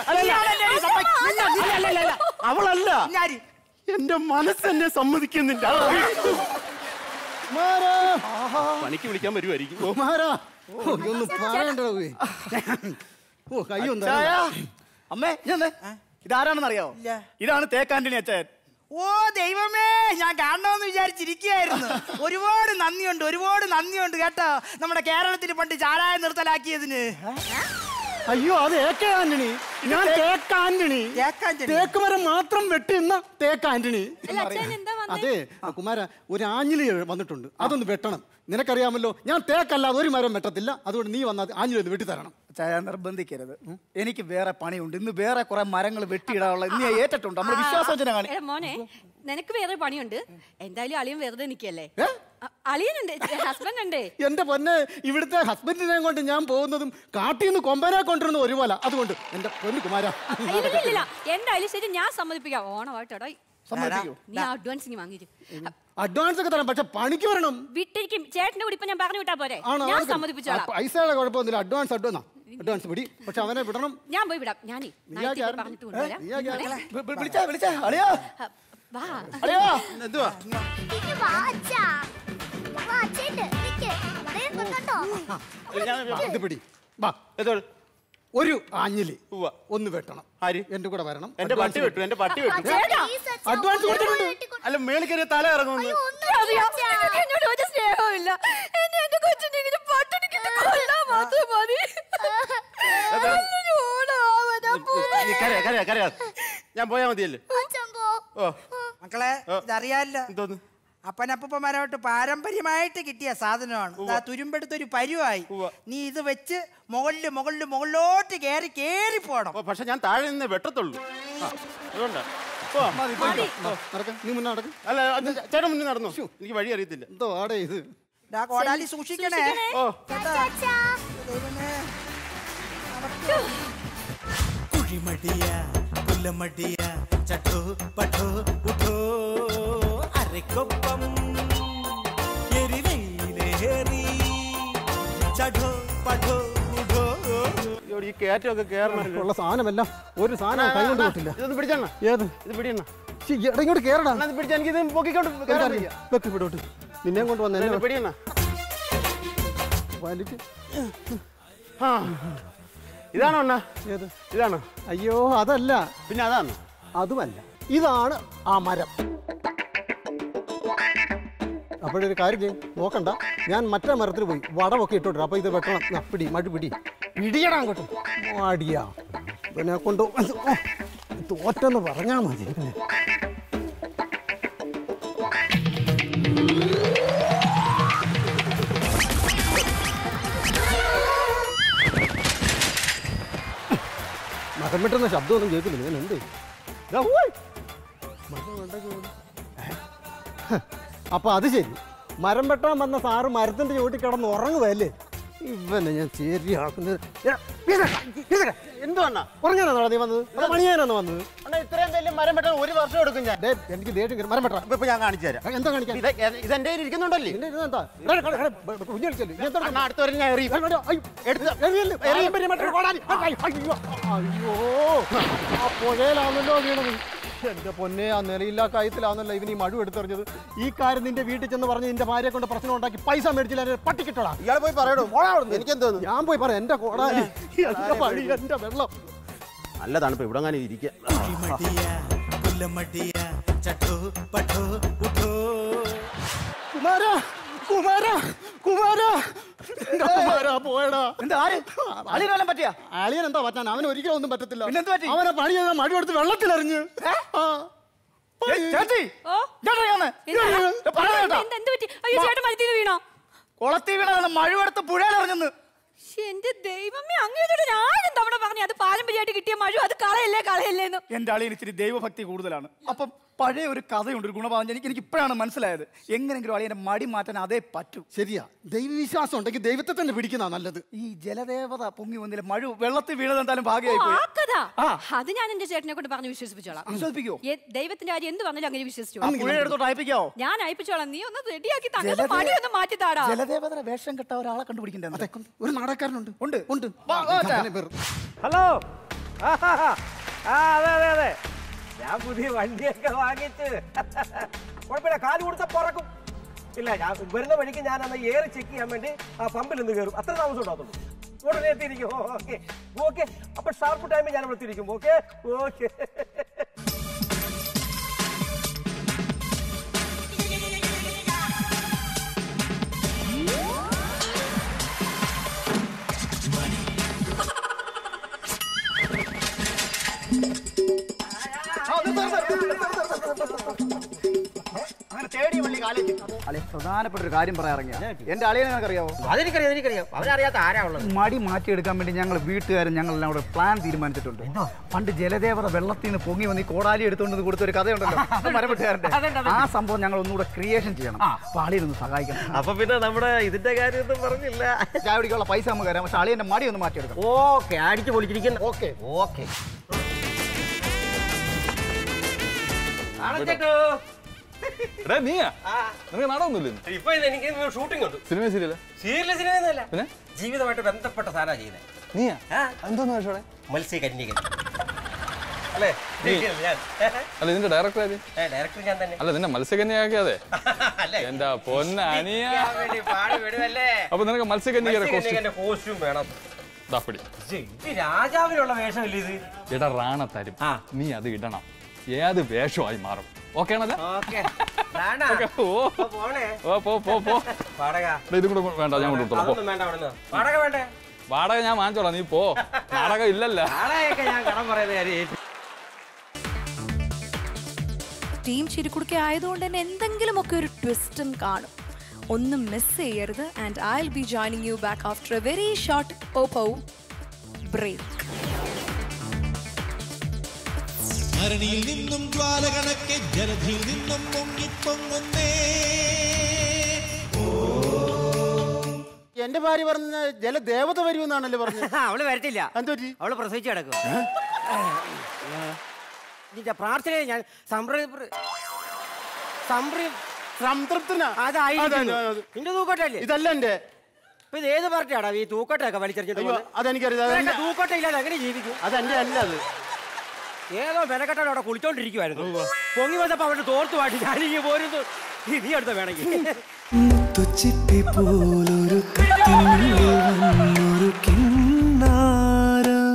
അവളല്ല. എന്റെ മനസ്സെന്നെ സമ്മതിക്കുന്നില്ല. പണിക്ക് വിളിക്കാൻ വരുമായിരിക്കും ഓ. ഒന്ന് പറയണ്ടോ ഓ അമ്മേ ഞാൻ ഇതാരാണെന്ന് അറിയാവോ ഇതാണ് തേക്കാന്റണി അച്ഛൻ. ഓ ദൈവമേ ഞാൻ കാണണമെന്ന് വിചാരിച്ചിരിക്കുകയായിരുന്നു. ഒരുപാട് നന്ദിയുണ്ട് ഒരുപാട് നന്ദിയുണ്ട് കേട്ടോ. നമ്മുടെ കേരളത്തിൽ പണ്ട് ചാരായ നിർത്തലാക്കിയതിന്. അയ്യോ അത് ഏക്ക ആന്റണി ഞാൻ തേക്ക് ആന്റണി തേക്ക് മരം മാത്രം വെട്ടുന്ന തേക്ക് ആന്റണി അല്ല, അച്ഛൻ എന്താ വന്നേ? അതെ കുമാര ഒരു ആഞ്ഞിലി വന്നിട്ടുണ്ട്. അതൊന്ന് വെട്ടണം. നിനക്കറിയാമല്ലോ ഞാൻ തേക്കല്ല ഒരു മരം വെട്ടത്തില്ല. അതുകൊണ്ട് നീ വന്നാൽ ആഞ്ഞിലൊന്ന് വെട്ടി തരണം. ചായ നിർബന്ധിക്കരുത്. എനിക്ക് വേറെ പണിയുണ്ട്. ഇന്ന് വേറെ കുറെ മരങ്ങൾ വെട്ടിയിടാനുള്ള നീ ഏറ്റിട്ടുണ്ട്. നമ്മൾ വിശ്വാസവചന കാണി മോനെ നിനക്ക് വേറെ പണിയുണ്ട്. എന്തായാലും അളിയൻ വെറുതെ നിൽക്കല്ലേ? അളിയനുണ്ട് ഹസ്ബൻഡ് ഉണ്ട്. എന്റെ പൊന്നെ ഇവിടുത്തെ ഹസ്ബൻഡിനെ കൊണ്ട് ഞാൻ പോകുന്നതും കാട്ടിൽ നിന്ന് കൊമ്പനെ കൊണ്ടിരുന്ന ഒരുപോലെ. അതുകൊണ്ട് എന്റെ പൊന്നു കുമാര. എന്റെ എന്തായാലും ശരി ഞാൻ സമ്മതിപ്പിക്കാം? നീ അഡ്വാൻസ് അഡ്വാൻസ് ഒക്കെ തരാം. പക്ഷെ പണിക്ക് വരണം. വിട്ടിരിക്കും. ചേട്ടന്റെ കൂടി ഇപ്പൊ ഞാൻ പറഞ്ഞു വിട്ടാ പോരെ. ഞാൻ സമ്മതിപ്പിച്ചോളാം. പൈസയുടെ കുഴപ്പമൊന്നുമില്ല അഡ്വാൻസ് അഡ്വാൻസ് അഡ്വാൻസ് പിടി. പക്ഷെ അവനെ വിടണം. ഞാൻ പോയി വിടാം. വി- വിളിച്ചാ വിളിച്ചാ. അളിയാ. വാ. അളിയാ. എന്തുവാ. ഇത് പിടി. വാ. ഒരു ആഞ്ഞിലി. ഒന്ന് വെട്ടണം. ആര്? എന്റെ കൂടെ വരണം. എന്റെ പട്ടി വെട്ടു എന്റെ പട്ടി വെട്ടു. അഡ്വാൻസ് കൊടുത്തിട്ടുണ്ട്. അല്ല മേളിൽ കയറിയ തല ഇറങ്ങുന്നു എന്നോട് ഒരു എന്റെ കൊച്ചിനെ ഇങ്ങനെ പട്ടിണിക്കിട്ട് കൊല്ലാൻ മാത്രം മതി. ഞാൻ പോയാ മതിയല്ലേ. ഓ. മക്കളെ ഇതറിയാലോ. അപ്പനപ്പന്മാരോട്ട് പാരമ്പര്യമായിട്ട് കിട്ടിയ സാധനമാണ്. ദാ തുരുമ്പെടുത്തൊരു പരുവായി. നീ ഇത് വെച്ച് മുകളിൽ മുകളിൽ മുകളിലോട്ട് കേറി കേറി പോണം. പക്ഷെ ഞാൻ താഴെ നിന്ന് വെട്ടത്തുള്ളൂ. ആ, അതുകൊണ്ടാ. നീ മുന്നേ നടക്ക്. അല്ല ചേട്ടൻ മുന്നിൽ നടന്നു? എനിക്ക് വഴി അറിയത്തില്ല. എന്തോ ആടെ ഇത്? ദാ കോടാലി സൂക്ഷിക്കണേ. ഓ. കുഴിമടിയ പുല്ലമടിയ ചട്ടോ പട്ടോ ഉഠോ അരക്കൊപ്പം എരിവയിലേറി. ചഠോ പഠോ ഇവിടെ ഈ കയറ്റമൊക്കെ കയറണം ഉള്ള സാധനമല്ല ഒരു സാധനം കൈ കൊണ്ട് പറ്റില്ല ഇതൊന്ന് പിടിച്ചെണ്ണ. ഏത്? ഇത് പിടിയെണ്ണ. ശ്ശി, എടാ, ഇങ്ങോട്ട് കേറടാ. ഇത് പിടിച്ച എനിക്ക് ഇത് പൊക്കിക്കൊണ്ട്. വെക്ക് വിടോട്ട് നിന്നെ കൊണ്ട് വന്ന പിടിയെണ്ണ. വലിക്ക്. ആ. ഇതാണോ അണ്ണ? ഏത്? ഇതാണോ? അയ്യോ അതല്ല. പിന്നെ അതാണ്. അതുമല്ല. ഇതാണ് ആ മരം. അപ്പോഴൊരു കാര്യം ചെയ്യും. നോക്കണ്ട. ഞാൻ മറ്റേ മരത്തിൽ പോയി വടമൊക്കെ ഇട്ടോട്ടെ അപ്പൊ ഇത് ആ, പിടി മടി പിടി. പിടിയടാ അങ്ങോട്ട്. മടിയാ. പിന്നെ കൊണ്ട് തോറ്റെന്ന് പറഞ്ഞാ മതി. പിന്നെ മരം വെട്ടുന്ന ശബ്ദമൊന്നും കേൾക്കുന്നില്ല. ഞാൻ എന്ത് ദാ, ഊയ്. മരം വെട്ടൊക്കെ വീണ്. ഹ, അപ്പൊ അത് ശരി. മരം വെട്ടാൻ വന്ന സാറ് മരത്തിന്റെ ചുവട്ടിൽ കിടന്ന് ഉറങ്ങുവല്ലേ ഇവനെ ഞാൻ ശരിയാക്കുന്നത് എന്തുവാ ഉറങ്ങാനാണോ നീ വന്നത്? അതോ വന്നത്? ഇത്രയും വലിയ മരം വെട്ടാൻ ഒരു വർഷം എടുക്കും ഞാൻ. എനിക്ക് ദേഷ്യം മരം വെട്ടാം. ഇപ്പൊ ഞാൻ കാണിച്ചു തരാം. എന്താ കാണിക്കാൻ? ഇത് ഇത് എന്റെ കയ്യിൽ ഇരിക്കുന്നുണ്ടല്ലേ? എന്റെ ഇരുന്ന് എന്താ? എടാ, എടാ, എടാ, ബ- ബ- കുഞ്ഞ് കളിച്ചല്ലേ? നീ എന്താ? അണ്ണാ അടുത്ത ഞാൻ എറിയും. എടാ, എടാ, അയ്യോ, എടുത്ത് എറിയല്ലേ? പാരമ്പര്യമായിട്ടൊരു കോടാലി. അയ്യോ, അയ്യോ, അയ്യോ. ആ പുഴയിലാണല്ലോ വീണത്. എന്റെ പൊന്നെ ആ നിലയില്ലാ കാര്യത്തിലാണല്ലോ ഇവന് ഈ മഴ എടുത്തെറിഞ്ഞത്. ഈ കാര്യം നിന്റെ വീട്ടിൽ ചെന്ന് പറഞ്ഞ് നിന്റെ ഭാര്യയെ കൊണ്ട് പ്രശ്നം ഉണ്ടാക്കി പൈസ മേടിച്ചില്ല പട്ടി കിട്ടടാ ഇയാൾ പോയി പറയണോ എനിക്കെന്തോ ഞാൻ പോയി പറയാം എന്റെ കോടാലി എന്റെ പണി എന്റെ വെള്ളം. നല്ല തണുപ്പ് ഇവിടെ അങ്ങനെ ഇരിക്കുക കുമാര കുമാര. കുമാര എന്റെ കുമാര പോയടാ? എന്താ ആര്? അളിയന് പറ്റിയാ? അളിയൻ എന്താ പറ്റാൻ? അവന് ഒരിക്കലും ഒന്നും പറ്റത്തില്ല. പിന്നെന്ത് പറ്റി? അവനെ പണി ചെയ്ത മഴ എടുത്ത് വെള്ളത്തിലെറിഞ്ഞ്. ആ. ചേച്ചി. ഓ. ഇങ്ങോട്ട് വന്നേ. എന്താ? ഏ, പറയാം കേട്ടോ. എന്ത് എന്ത് പറ്റി? അയ്യോ ചേട്ടൻ മരത്തിൽ വീണോ? കുളത്തിൽ വീണതാണ് മഴ എടുത്ത് പുഴയിലെറിഞ്ഞെന്ന്. ശ്ശെ, എന്റെ ദൈവമേ അങ്ങേതോട് ഞാൻ ആയിരം തവണ പറഞ്ഞു? അത് പാരമ്പര്യമായിട്ട് കിട്ടിയ മഴ അത് കളയല്ലേ കളയല്ലേന്ന്. എന്റെ അളിയന് ഇച്ചിരി ദൈവഭക്തി കൂടുതലാണ്. അപ്പം പഴയ ഒരു കഥയുണ്ട് ഒരു ഗുണഭാവം എനിക്ക് എനിക്ക് ഇപ്പോഴാണ് മനസ്സിലായത് എങ്ങനെങ്കിലും അളിയന്റെ മടി മാറ്റാൻ അതേ പറ്റൂ. ശരിയാ. ദൈവവിശ്വാസം ഉണ്ടെങ്കിൽ ദൈവത്തെ തന്നെ പിടിക്കുന്ന നല്ലത്. ഈ ജലദേവത പൊങ്ങി വന്നില്ല മഴ വെള്ളത്തിൽ വീണത് എന്തായാലും ഓ, ഭാഗ്യമായി ആ പോയി. അത് ഞാൻ എന്റെ ചേട്ടനെ കൊണ്ട് പറഞ്ഞു വിശ്വസിപ്പിച്ചോളാം. വിശ്വസിപ്പിക്കോ? എ- ദൈവത്തിന്റെ കാര്യം എന്ത് പറഞ്ഞാലും അങ്ങനെ ആ പുഴയുടെ അയപ്പിക്കാവോ? ഞാൻ അയപ്പിച്ചോളാം. നീ ഒന്ന് റെഡിയാക്കി ജലദേ- മടി ഒന്ന് മാറ്റിത്താടാ ജലദേവതയുടെ വേഷം കെട്ട ഒരാളെ കണ്ടുപിടിക്കണ്ടേ ഒരു നാടകക്കാരനുണ്ട്. ഉണ്ട്. ഉണ്ട്. ഹലോ. ആ അതെ അതെ അതെ. ഞാൻ പുതിയ വണ്ടിയൊക്കെ വാങ്ങിച്ച് കുഴപ്പമില്ല കാൽ കൊടുത്ത പറക്കും. ഇല്ല ഞാൻ വരുന്ന വഴിക്ക് ഞാൻ അന്ന് ഏറെ ചെക്ക് ചെയ്യാൻ വേണ്ടി ആ പമ്പിൽ നിന്ന് കയറും അത്ര താമസം ഉണ്ടാകത്തുള്ളൂ. ഉടനെ എത്തിയിരിക്കും. Okay okay. അപ്പൊ ഷാർപ്പ് ടൈമിൽ ഞാൻ ഇവിടെ എത്തിയിരിക്കും. Okay okay. അങ്ങനെ തേടി വള്ളി കാലേജ് അളിയ പ്രധാനപ്പെട്ട ഒരു കാര്യം പറയാറിയ എന്റെ അളിയനെ നിനക്കറിയാവോ? അതെനിക്കറിയാം എനിക്കറിയാം അവനറിയാത്ത ആരാ ഉള്ളത്? മടി മാറ്റിയെടുക്കാൻ വേണ്ടി ഞങ്ങൾ വീട്ടുകാരും ഞങ്ങളെല്ലാം കൂടെ പ്ലാൻ തീരുമാനിച്ചിട്ടുണ്ട്. പണ്ട് ജലദേവത വെള്ളത്തിൽ നിന്ന് പൊങ്ങി വന്ന് ഈ കോടാലി എടുത്തുകൊണ്ട് കൊടുത്ത ഒരു കഥയുണ്ടല്ലോ. അത് മരപ്പെട്ടുകാരന്റെ ആ സംഭവം ഞങ്ങൾ ഒന്നുകൂടെ ക്രിയേഷൻ ചെയ്യണം. അപ്പൊ അളിയനൊന്ന് സഹായിക്കണം. അപ്പൊ പിന്നെ നമ്മുടെ ഇതിന്റെ കാര്യം ഒന്നും പറഞ്ഞില്ല. ചായ പൈസ നമുക്ക് തരാം. പക്ഷെ അളിയന്റെ മടി ഒന്ന് മാറ്റിയെടുക്കാം. ഓക്കെ അടിച്ചു പൊളിച്ചിരിക്കുന്നു. ഓക്കെ. ഓക്കെ. നീയാ? നിനക്ക് ഇപ്പൊ എനിക്ക് ഷൂട്ടിംഗ് ഉണ്ട്. സിനിമ സിനിമയൊന്നുമല്ല. പിന്നെ? ജീവിതമായിട്ട് ബന്ധപ്പെട്ട സാധനം ചെയ്യുന്നത് നീയാ? എന്തോന്ന് വേഷോടെ മത്സ്യകന്യകൻ. അല്ലേ? ഇതിന്റെ ഡയറക്ടർ ആര്? ഡയറക്ടർ ഞാൻ തന്നെ. അല്ല നിന്നെ മത്സ്യകന്യാക്കിയാതെ എന്റെ പൊന്ന അനിയ ഇരിക്കാൻ പാട് വിടുവല്ലേ? അപ്പൊ നിനക്ക് മത്സ്യകന്യകന്റെ കോസ്റ്റ്യൂം വേണം. രാജാവിനുള്ള വേഷമല്ലേ ഇത്? ഇട റാണ തരും. നീ അത് ഇടണം. ഏത് വേഷമായി മാറും? ഓക്കെ ആണല്ലോ? ഓക്കെ ഓ അപ്പൊ ഓ പോ പോ പോ വാടക. ഇതും കൂടെ വേണ്ട ഞാൻ കൊണ്ടുകൊടുത്തോളാം വാടക ഞാൻ വാങ്ങിച്ചോളാം നീ പോ. നാടകം ഇല്ലല്ല. വാടകയൊക്കെ ഞാൻ കടം പറയുന്ന കാര്യം ടീം ചിരിക്കുടുക്ക ആയതുകൊണ്ട് തന്നെ എന്തെങ്കിലുമൊക്കെ ഒരു ട്വിസ്റ്റും കാണും. ഒന്നും മിസ് ചെയ്യരുത് and I will be joining you back after a very short Oppo break ധരണിയിൽ നിന്നും ജ്വാലകണക്കെ ജലധിയിൽ നിന്നും പൊങ്ങിപ്പൊങ്ങുന്നേ. എന്റെ ഭാര്യ പറഞ്ഞ ജലദേവത വരുമെന്നാണല്ലോ പറഞ്ഞത്? അവൾ വരത്തില്ല. എന്തോറ്റി അവൾ പ്രസവിച്ചു കിടക്കും. നിന്റെ പ്രാർത്ഥനയെ ഞാൻ അതെ. നിന്റെ തൂക്കട്ടല്ലേ? ഇതല്ല എന്റെ. ഇപ്പൊ ഇത് ഏത് പാർട്ടിയാടാ? ഈ തൂക്കട്ടയൊക്കെ വലിച്ചെറിഞ്ഞിട്ട്? അതെനിക്കറിയാം, അത് ഇവരൊക്കെ ഇല്ലാതെ എങ്ങനെ ജീവിക്കും? അതെന്റെ അല്ല അത്. ഏതോ മെനക്കെട്ടാണ് അവിടെ കുളിച്ചോണ്ടിരിക്കുവായിരുന്നു. പൊങ്ങി വന്നപ്പോ അവിടെ തോർത്തു പാട്ടി ഞാനിങ്ങനെ പോരുന്നു. നീ അടുത്ത വേണമെങ്കിൽ. മുത്തുച്ചിപ്പി പോലൊരു കത്തിനുള്ളിൽ വന്നൊരു കിന്നാരം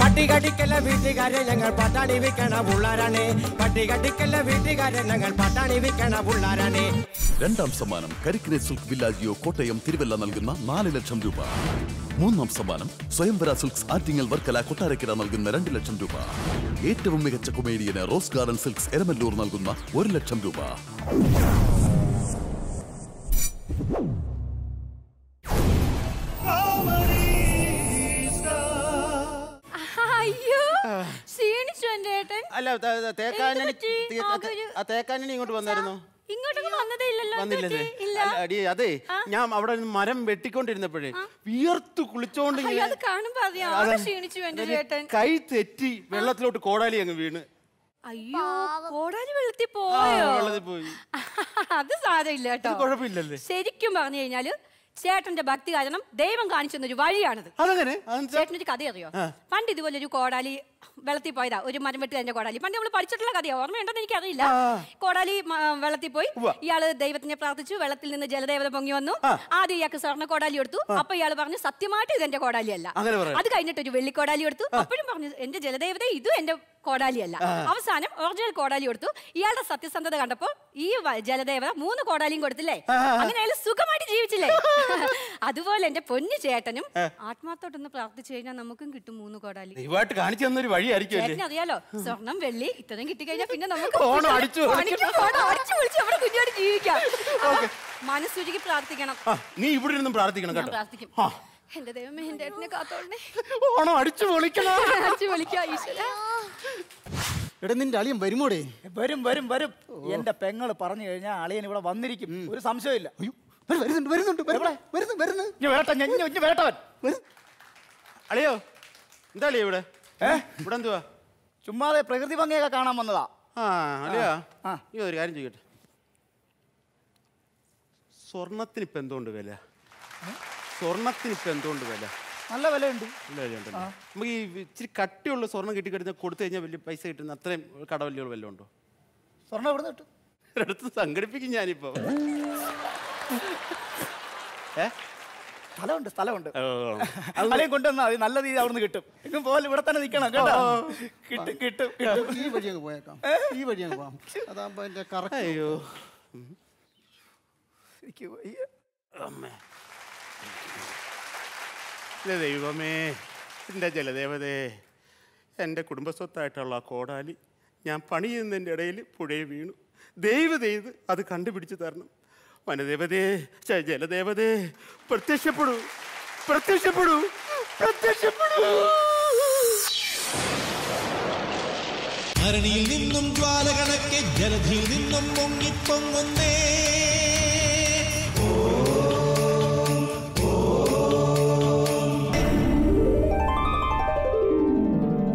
പട്ടി കടിക്കല്ല വീട്ടുകാരെ ഞങ്ങൾ പട്ടാണി വിൽക്കണ പുള്ളാരാണ്. പട്ടി കടിക്കല്ല വീട്ടുകാരെ ഞങ്ങൾ പട്ടാണി വിൽക്കണ പുള്ളാരാണ്. രണ്ടാം സമ്മാനം കരിക്കിനെ സിൽക്ക് വില്ലാജിയോ കോട്ടയം തിരുവല്ല നൽകുന്ന നാല് ലക്ഷം രൂപ. മൂന്നാം സമ്മാനം സ്വയംവര സിൽക്സ് ആറ്റിങ്ങൽ വർക്കല കൊട്ടാരക്കര നൽകുന്ന രണ്ട് ലക്ഷം രൂപ. ഏറ്റവും മികച്ച കൊമേഡിയന് റോസ് ഗാർഡൻ സിൽക്സ് എരമല്ലൂർ നൽകുന്ന ഒരു ലക്ഷം രൂപ. അല്ല തേക്കാനണി ഇങ്ങോട്ട് വന്നായിരുന്നു. വന്നില്ലല്ലേ? അടി അതെ ഞാൻ അവിടെ മരം വെട്ടിക്കൊണ്ടിരുന്നപ്പോഴേ വിയർത്തു കുളിച്ചോണ്ട് കൈ തെറ്റി വെള്ളത്തിലോട്ട് കോടാലി അങ്ങ് വീണ്. അയ്യോ കോടാലി വെള്ളത്തിൽ പോയോ? പോയി. അത് സാരമില്ല കേട്ടോ. കുഴപ്പമില്ലല്ലേ? ശരിക്കും പറഞ്ഞു കഴിഞ്ഞാൽ ചേട്ടന്റെ ഭക്തി കാരണം ദൈവം കാണിച്ചു തന്നൊരു വഴിയാണത്. അതെങ്ങനെ? ചേട്ടനൊരു കഥ അറിയോ പണ്ട് ഇതുപോലെ ഒരു കോടാലി വെള്ളത്തിൽ പോയതാ ഒരു മരം വെട്ടി വെട്ടുകാരന്റെ കോടാലി. പണ്ട് നമ്മൾ പഠിച്ചിട്ടുള്ള കഥയാ ഓർമ്മയുണ്ടോന്ന് എനിക്കറിയില്ല കോടാലി വെള്ളത്തിൽ പോയി. ഇയാൾ ദൈവത്തിനെ പ്രാർത്ഥിച്ചു വെള്ളത്തിൽ നിന്ന് ജലദേവത പൊങ്ങി വന്നു. ആദ്യം ഇയാൾക്ക് സ്വർണ കോടാലി എടുത്തു. അപ്പൊ ഇയാൾ പറഞ്ഞു സത്യമായിട്ട് ഇത് എന്റെ കോടാലിയല്ല. അത് കഴിഞ്ഞിട്ട് ഒരു വെള്ളി കോടാലി എടുത്തു. അപ്പോഴും പറഞ്ഞു എന്റെ ജലദേവത ഇതും എന്റെ കോടാലിയല്ല. അവസാനം ഒറിജിനൽ കോടാലി കൊടുത്തു ഇയാളുടെ സത്യസന്ധത കണ്ടപ്പോ ഈ ജലദേവത മൂന്ന് കോടാലിയും കൊടുത്തില്ലേ? അങ്ങനെ അയാൾ സുഖമായിട്ട് ജീവിച്ചില്ലേ? അതുപോലെ എന്റെ പൊന്നു ചേട്ടനും ആത്മാർത്ഥോട്ടൊന്ന് പ്രാർത്ഥിച്ചു കഴിഞ്ഞാൽ നമുക്കും കിട്ടും മൂന്ന് കോടാലി. കാണിച്ചു ഒരു വഴിയായിരിക്കും അറിയാലോ. സ്വർണം വെള്ളി ഇത്രയും കിട്ടിക്കഴിഞ്ഞാൽ പിന്നെ നമുക്ക് ഓണം അടിച്ചു അടിച്ചു വിളിച്ച് നമ്മുടെ കുഞ്ഞോട് ജീവിക്കാം. അപ്പൊ മനസ്സുരുകി പ്രാർത്ഥിക്കണം. നീ ഇവിടെ ഇരുന്നും പ്രാർത്ഥിക്കണം കേട്ടോ. പ്രാർത്ഥിക്കും. എന്റെ ദൈവമേ എന്റെ ഏട്ടനെ കാത്തോളണേ. ഓണം അടിച്ചു പൊളിക്കണം. അടിച്ചു പൊളിക്കാം ഈശ്വര. എടാ നിന്റെ അളിയൻ വരുമോടേ? വരും വരും വരും. എന്റെ പെങ്ങൾ പറഞ്ഞു കഴിഞ്ഞാൽ അളിയൻ ഇവിടെ വന്നിരിക്കും. ഒരു സംശയമില്ല. അയ്യോ വരുന്നുണ്ട് വരുന്നുണ്ട് വരുന്നു വരുന്നു ഇഞ്ഞ് വേട്ട ഞാൻ ഇഞ്ഞ് അളിയോ എന്താ അളിയോ ഇവിടെ? ഇവിടെ എന്തുവാ ചുമ്മാതെ പ്രകൃതി ഭംഗിയൊക്കെ കാണാൻ വന്നതാ. ആ അല്ലയാ. ഈ ഒരു കാര്യം ചെയ്യട്ടെ സ്വർണത്തിന് ഇപ്പൊ എന്തുകൊണ്ട് വില? സ്വർണത്തിന് ഇപ്പൊ എന്തുകൊണ്ട് വില? നല്ല വിലയുണ്ട്. നല്ല വിലയുണ്ട് നമുക്ക് ഈ ഇച്ചിരി കട്ടിയുള്ള സ്വർണം കിട്ടിക്കഴിഞ്ഞാൽ കൊടുത്തു കഴിഞ്ഞാൽ വലിയ പൈസ കിട്ടുന്ന അത്രയും കടവല്ലികൾ വല്ലതും ഉണ്ടോ? സ്വർണം എവിടെ കിട്ടും? ഒരിടത്ത് സംഘടിപ്പിക്കും ഞാനിപ്പോ. ഏ? സ്ഥലമുണ്ട് സ്ഥലമുണ്ട്. ഓ. കൊണ്ടുവന്നാൽ കൊണ്ടുവന്നാ മതി നല്ല രീതി അവിടുന്ന് കിട്ടും. എങ്ങും പോലെ ഇവിടെ തന്നെ നിൽക്കണം കേട്ടോ. കിട്ടും കിട്ടും ഈ വഴി അങ്ങ് പോയേക്കാം. ഈ വഴി അങ്ങ് പോകാം അതാകുമ്പോ എന്റെ കറക്റ്റ് അയ്യോ. ദൈവമേ എന്റെ ജലദേവതേ എന്റെ കുടുംബസ്വത്തായിട്ടുള്ള കോടാലി ഞാൻ പണി ചെയ്യുന്നതിന്റെ ഇടയിൽ പുഴയിൽ വീണു. ദൈവം ചെയ്ത് അത് കണ്ടുപിടിച്ച് തരണം. വനദേവതേ ഛെ, ജലദേവതേ പ്രത്യക്ഷപ്പെടൂ പ്രത്യക്ഷപ്പെടൂ പ്രത്യക്ഷപ്പെടൂ ധരണിയിൽ നിന്നും ജ്വാല കണക്കെ ജലധിയിൽ നിന്നും മുങ്ങിപ്പൊങ്ങുന്നേ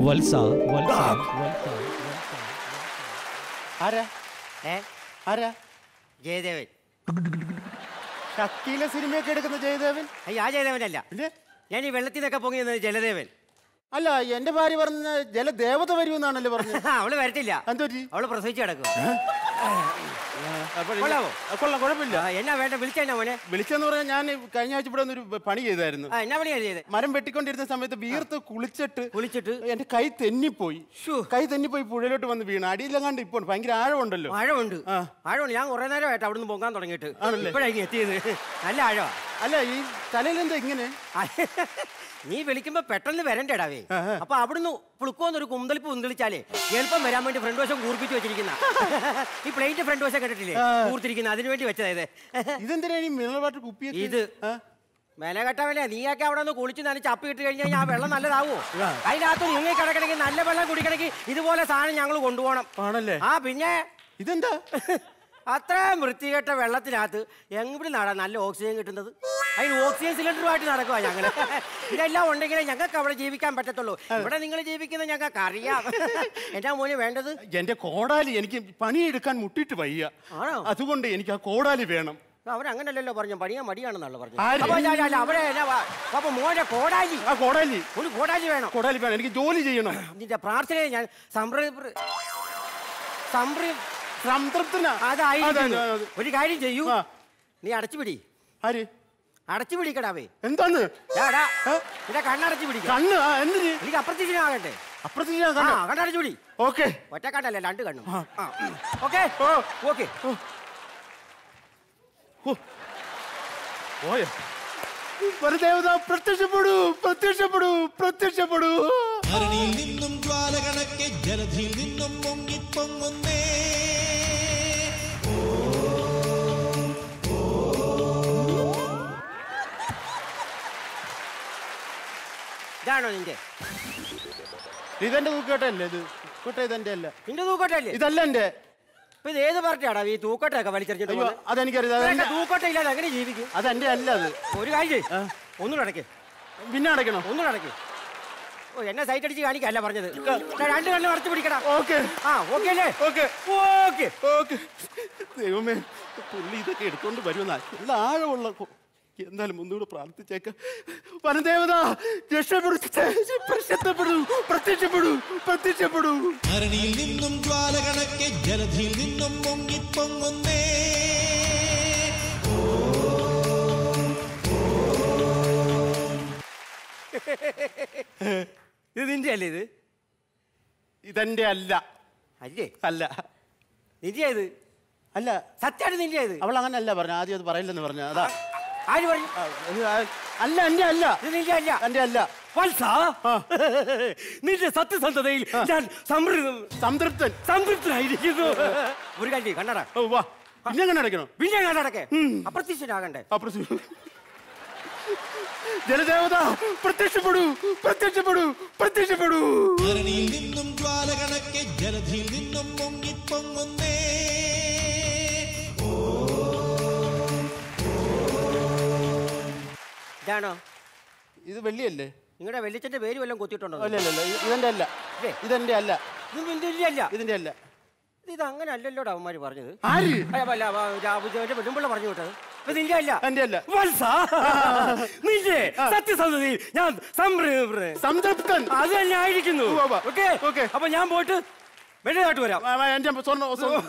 വത്സ വത്സ വത്സ ആരാ ഏ ആരാ ജയദേവൻ ഷക്കീല സിനിമയൊക്കെ എടുക്കുന്ന ജയദേവൻ? അയ്യോ ആ ജയദേവനല്ല. ഞാൻ ഈ വെള്ളത്തിൽ നിന്നൊക്കെ പൊങ്ങി നിന്നത് ജലദേവൻ. അല്ല എന്റെ ഭാര്യ പറഞ്ഞ ജലദേവത വരുമെന്നാണല്ലോ പറഞ്ഞത്. അവൾ വരത്തില്ല. എന്തോ അവൾ പ്രസവിച്ചു കിടക്കും? കൊള്ളാം. കുഴപ്പമില്ല. എന്നാ വേണ്ട വിളിച്ചെന്നാ മോനെ? വിളിച്ചെന്ന് പറഞ്ഞാൽ ഞാൻ കഴിഞ്ഞ ആഴ്ച ഇവിടെ ഒരു പണി ചെയ്തായിരുന്നു. എന്നാ പണിയാ ചെയ്തത് മരം വെട്ടിക്കൊണ്ടിരുന്ന സമയത്ത് വീർത്ത് കുളിച്ചിട്ട് കുളിച്ചിട്ട്? എന്റെ കൈ തെന്നിപ്പോയി. കൈ തെന്നിപ്പോയി പുഴയിലോട്ട് വന്ന് വീണ്. അടിയിലെങ്ങാണ്ട് ഇപ്പോൾ ഭയങ്കര ആഴമുണ്ടല്ലോ. ആഴമുണ്ട്. ആഴമുണ്ട്. ഞാൻ കുറെ നേരമായിട്ട് അവിടുന്ന് പൊങ്ങാൻ തുടങ്ങിയിട്ട്. ആണല്ലേ? ഇപ്പോഴാണ് എത്തിയത്. നല്ല ആഴമാ അല്ല ഈ തലയിലെന്താ ഇങ്ങനെ? നീ വിളിക്കുമ്പോ പെട്ടെന്ന് വരണ്ടേടാവേ അപ്പൊ അവിടുന്ന് പുളുക്കോന്നൊരു കുന്തളിപ്പ് കുന്തളിച്ചാലേ എളുപ്പം വരാൻ വേണ്ടി ഫ്രണ്ട് വശം കൂർപ്പിച്ച് വെച്ചിരിക്കുന്ന. ഈ പ്ലേറ്റ് ഫ്രണ്ട് വശം കണ്ടിട്ടില്ലേ? കൂർത്തിരിക്കുന്ന. അതിനു വേണ്ടി വെച്ചതായത്. ഇത് ഈ മിനറൽ വാട്ടർ കുപ്പി ഇത്. മെനകെട്ടവനെ നീയൊക്കെ അവിടെ നിന്ന് കുളിച്ച് നനച്ച് അപ്പി ഇട്ട് കഴിഞ്ഞാൽ ആ വെള്ളം നല്ലതാവോ? അതിനകത്ത് മുങ്ങി കിടക്കണമെങ്കിൽ നല്ല വെള്ളം കുടിക്കണമെങ്കിൽ ഇതുപോലെ സാധനം ഞങ്ങൾ കൊണ്ടുപോകണം. ആണല്ലേ? ആ പിന്നെ ഇതെന്താ? അത്രയും വൃത്തികെട്ട വെള്ളത്തിനകത്ത് എവിടെ നടാ നല്ല ഓക്സിജൻ കിട്ടുന്നത്? അതിന് ഓക്സിജൻ സിലിണ്ടറുമായിട്ട് നടക്കുക ഞങ്ങൾ ഇതെല്ലാം ഉണ്ടെങ്കിലേ ഞങ്ങൾക്ക് അവിടെ ജീവിക്കാൻ പറ്റത്തുള്ളൂ. ഇവിടെ നിങ്ങൾ ജീവിക്കുന്നത് ഞങ്ങൾക്ക് അറിയാം എന്നാ മോനെ വേണ്ടത്? എന്റെ കോടാലി എനിക്ക് പണിയെടുക്കാൻ മുട്ടിട്ട് വയ്യ. ആണോ? അതുകൊണ്ട് എനിക്ക് ആ കോടാലി വേണം. അവരങ്ങനല്ലല്ലോ പറഞ്ഞു. പണിയാൻ മടിയാണെന്നല്ലോ പറഞ്ഞു. അവരെ അപ്പൊ മോനെ കോടാലി. ആ കോടാലി. ഒരു കോടാലി വേണം. കോടാലി വേണം. എനിക്ക് ജോലി ചെയ്യണം. നിന്റെ പ്രാർത്ഥനയെ ഞാൻ സംപ്ര സംപ്ര സംതൃപ്തന. അതായിരിക്കുന്നു. അതെ, അതെ. ഒരു കാര്യം ചെയ്യൂ. നീ അടച്ചുപിടി. ആര്? അടച്ചു പിടിക്കടാവേ എന്താണ് നിന്റെ കണ്ണടച്ചു പിടിക്ക. കണ്ണ്? ആ, എന്തിന്? എനിക്ക് ആ കണ്ണടച്ചു പിടി. ഓക്കെ. ഒറ്റ കണ്ണല്ല രണ്ട് കണ്ണും. ഓക്കെ? ഓക്കെ. പോയോ? പരദേവത പ്രത്യക്ഷപ്പെടൂ പ്രത്യക്ഷപ്പെടൂ പ്രത്യക്ഷപ്പെടൂ. ധരണിയിൽ നിന്നും ജ്വാല കണക്കെ ജലധിയിൽ നിന്നും മുങ്ങിപ്പൊങ്ങുന്നേ. ഇതാണോ നിന്റെ? ഇതെന്റെ തൂക്കട്ടല്ലേ ഇത്? കോട്ട ഇതെന്റെ അല്ല. നിന്റെ തൂക്കട്ടല്ലേ ഇതല്ല എന്റെ. ഇപ്പൊ ഇത് ഏത് പാർട്ടിയാടാ? ഈ തൂക്കട്ടൊക്കെ വലിച്ചെറിഞ്ഞിട്ട് പോകുന്നത്? അതെനിക്കറിയാം തൂക്കട്ട ഇല്ലാതെ എങ്ങനെ ജീവിക്കും? അതെന്റെ അല്ല അത്. ഒരു കാര്യം ഒന്നും അടക്കേ. പിന്നെ അടയ്ക്കണോ? ഒന്നും അടക്കേ. ഓ എന്നെ സൈറ്റ് അടിച്ച് കാണിക്കല്ല പറഞ്ഞത്. രണ്ട് കണ്ണ് അടച്ചു പിടിക്കണം ഓക്കെ. ആ ഓക്കെ അല്ലേ? ഓക്കെ. ഓക്കെ. ഓക്കെ. ദൈവമേ പുള്ളി ഇതൊക്കെ എടുത്തോണ്ട് വരുമെന്നാ. നല്ല ആഴമുള്ള എന്തായാലും ഒന്നുകൂടെ പ്രാർത്ഥിച്ചേക്ക. വനദേവത പ്രത്യക്ഷപ്പെടൂ പ്രത്യക്ഷപ്പെടൂ പ്രത്യക്ഷപ്പെടൂ. ധരണിയിൽ നിന്നും ജ്വാലകണക്കെ ജലധിയിൽ നിന്നും മുങ്ങിപ്പൊങ്ങുന്നേ ഇത് നിന്റെ അല്ലേ ഇത്? ഇതെന്റെ അല്ല. അല്ലേ? അല്ല. നിന്റെ ഇത്? അല്ല. സത്യമാണ് നിന്റെ ഇത്? അവൾ അങ്ങനെ അല്ല പറഞ്ഞു ആദ്യം അത് പറയില്ലെന്ന് പറഞ്ഞു അതാ. ആര് പറഞ്ഞു? അല്ല എന്റെ അല്ല. നിന്റെ അല്ല. എന്റെ അല്ല. വത്സ നിന്റെ സത്യസന്ധതയിൽ ഞാൻ സംതൃപ്തൻ. സംതൃപ്തനായിരിക്കുന്നു. ഒരു കാര്യം കണ്ണട. പിന്നെ കണ്ണടയ്ക്കണോ പിന്നെ കണ്ണടക്കെ അപ്രത്യക്ഷനാകണ്ടേ? അപ്രത്യക്ഷ ജലദേവത പ്രത്യക്ഷപ്പെടൂ പ്രത്യക്ഷപ്പെടൂ പ്രത്യക്ഷപ്പെടൂ. നിന്നും ജ്വാല കണക്കെ ജലധിയിൽ നിന്നും പൊങ്ങിപ്പൊങ്ങുന്നേ ഇതാണോ? ഇത് വെള്ളിയല്ലേ? നിങ്ങളുടെ വെള്ളിച്ചന്റെ പേര് വല്ലതും കൊത്തിയിട്ടുണ്ടോ? അല്ല അല്ല അല്ല. ഇതെന്റെ അല്ല. ഇതെന്റെ അല്ല. ഇത് ഇതിന്റെ അല്ല. ഇതിന്റെ അല്ല. ഇത് അങ്ങനെ അല്ലല്ലോ അവന്മാര് പറഞ്ഞത്. പെണ്ണുമ്പിള്ള പറഞ്ഞു വിട്ടത്. നിന്റെ അല്ല. എന്റെ അല്ല. വത്സ. നിന്റെ സത്യസന്ധതയിൽ ഞാൻ സംതൃപ്തൻ സംതൃപ്തൻ. അത് തന്നെ ആയിരിക്കുന്നു. ഓക്കെ? ഓക്കെ. അപ്പൊ ഞാൻ പോയിട്ട് വെള്ളയായിട്ട് വരാം. എന്റെ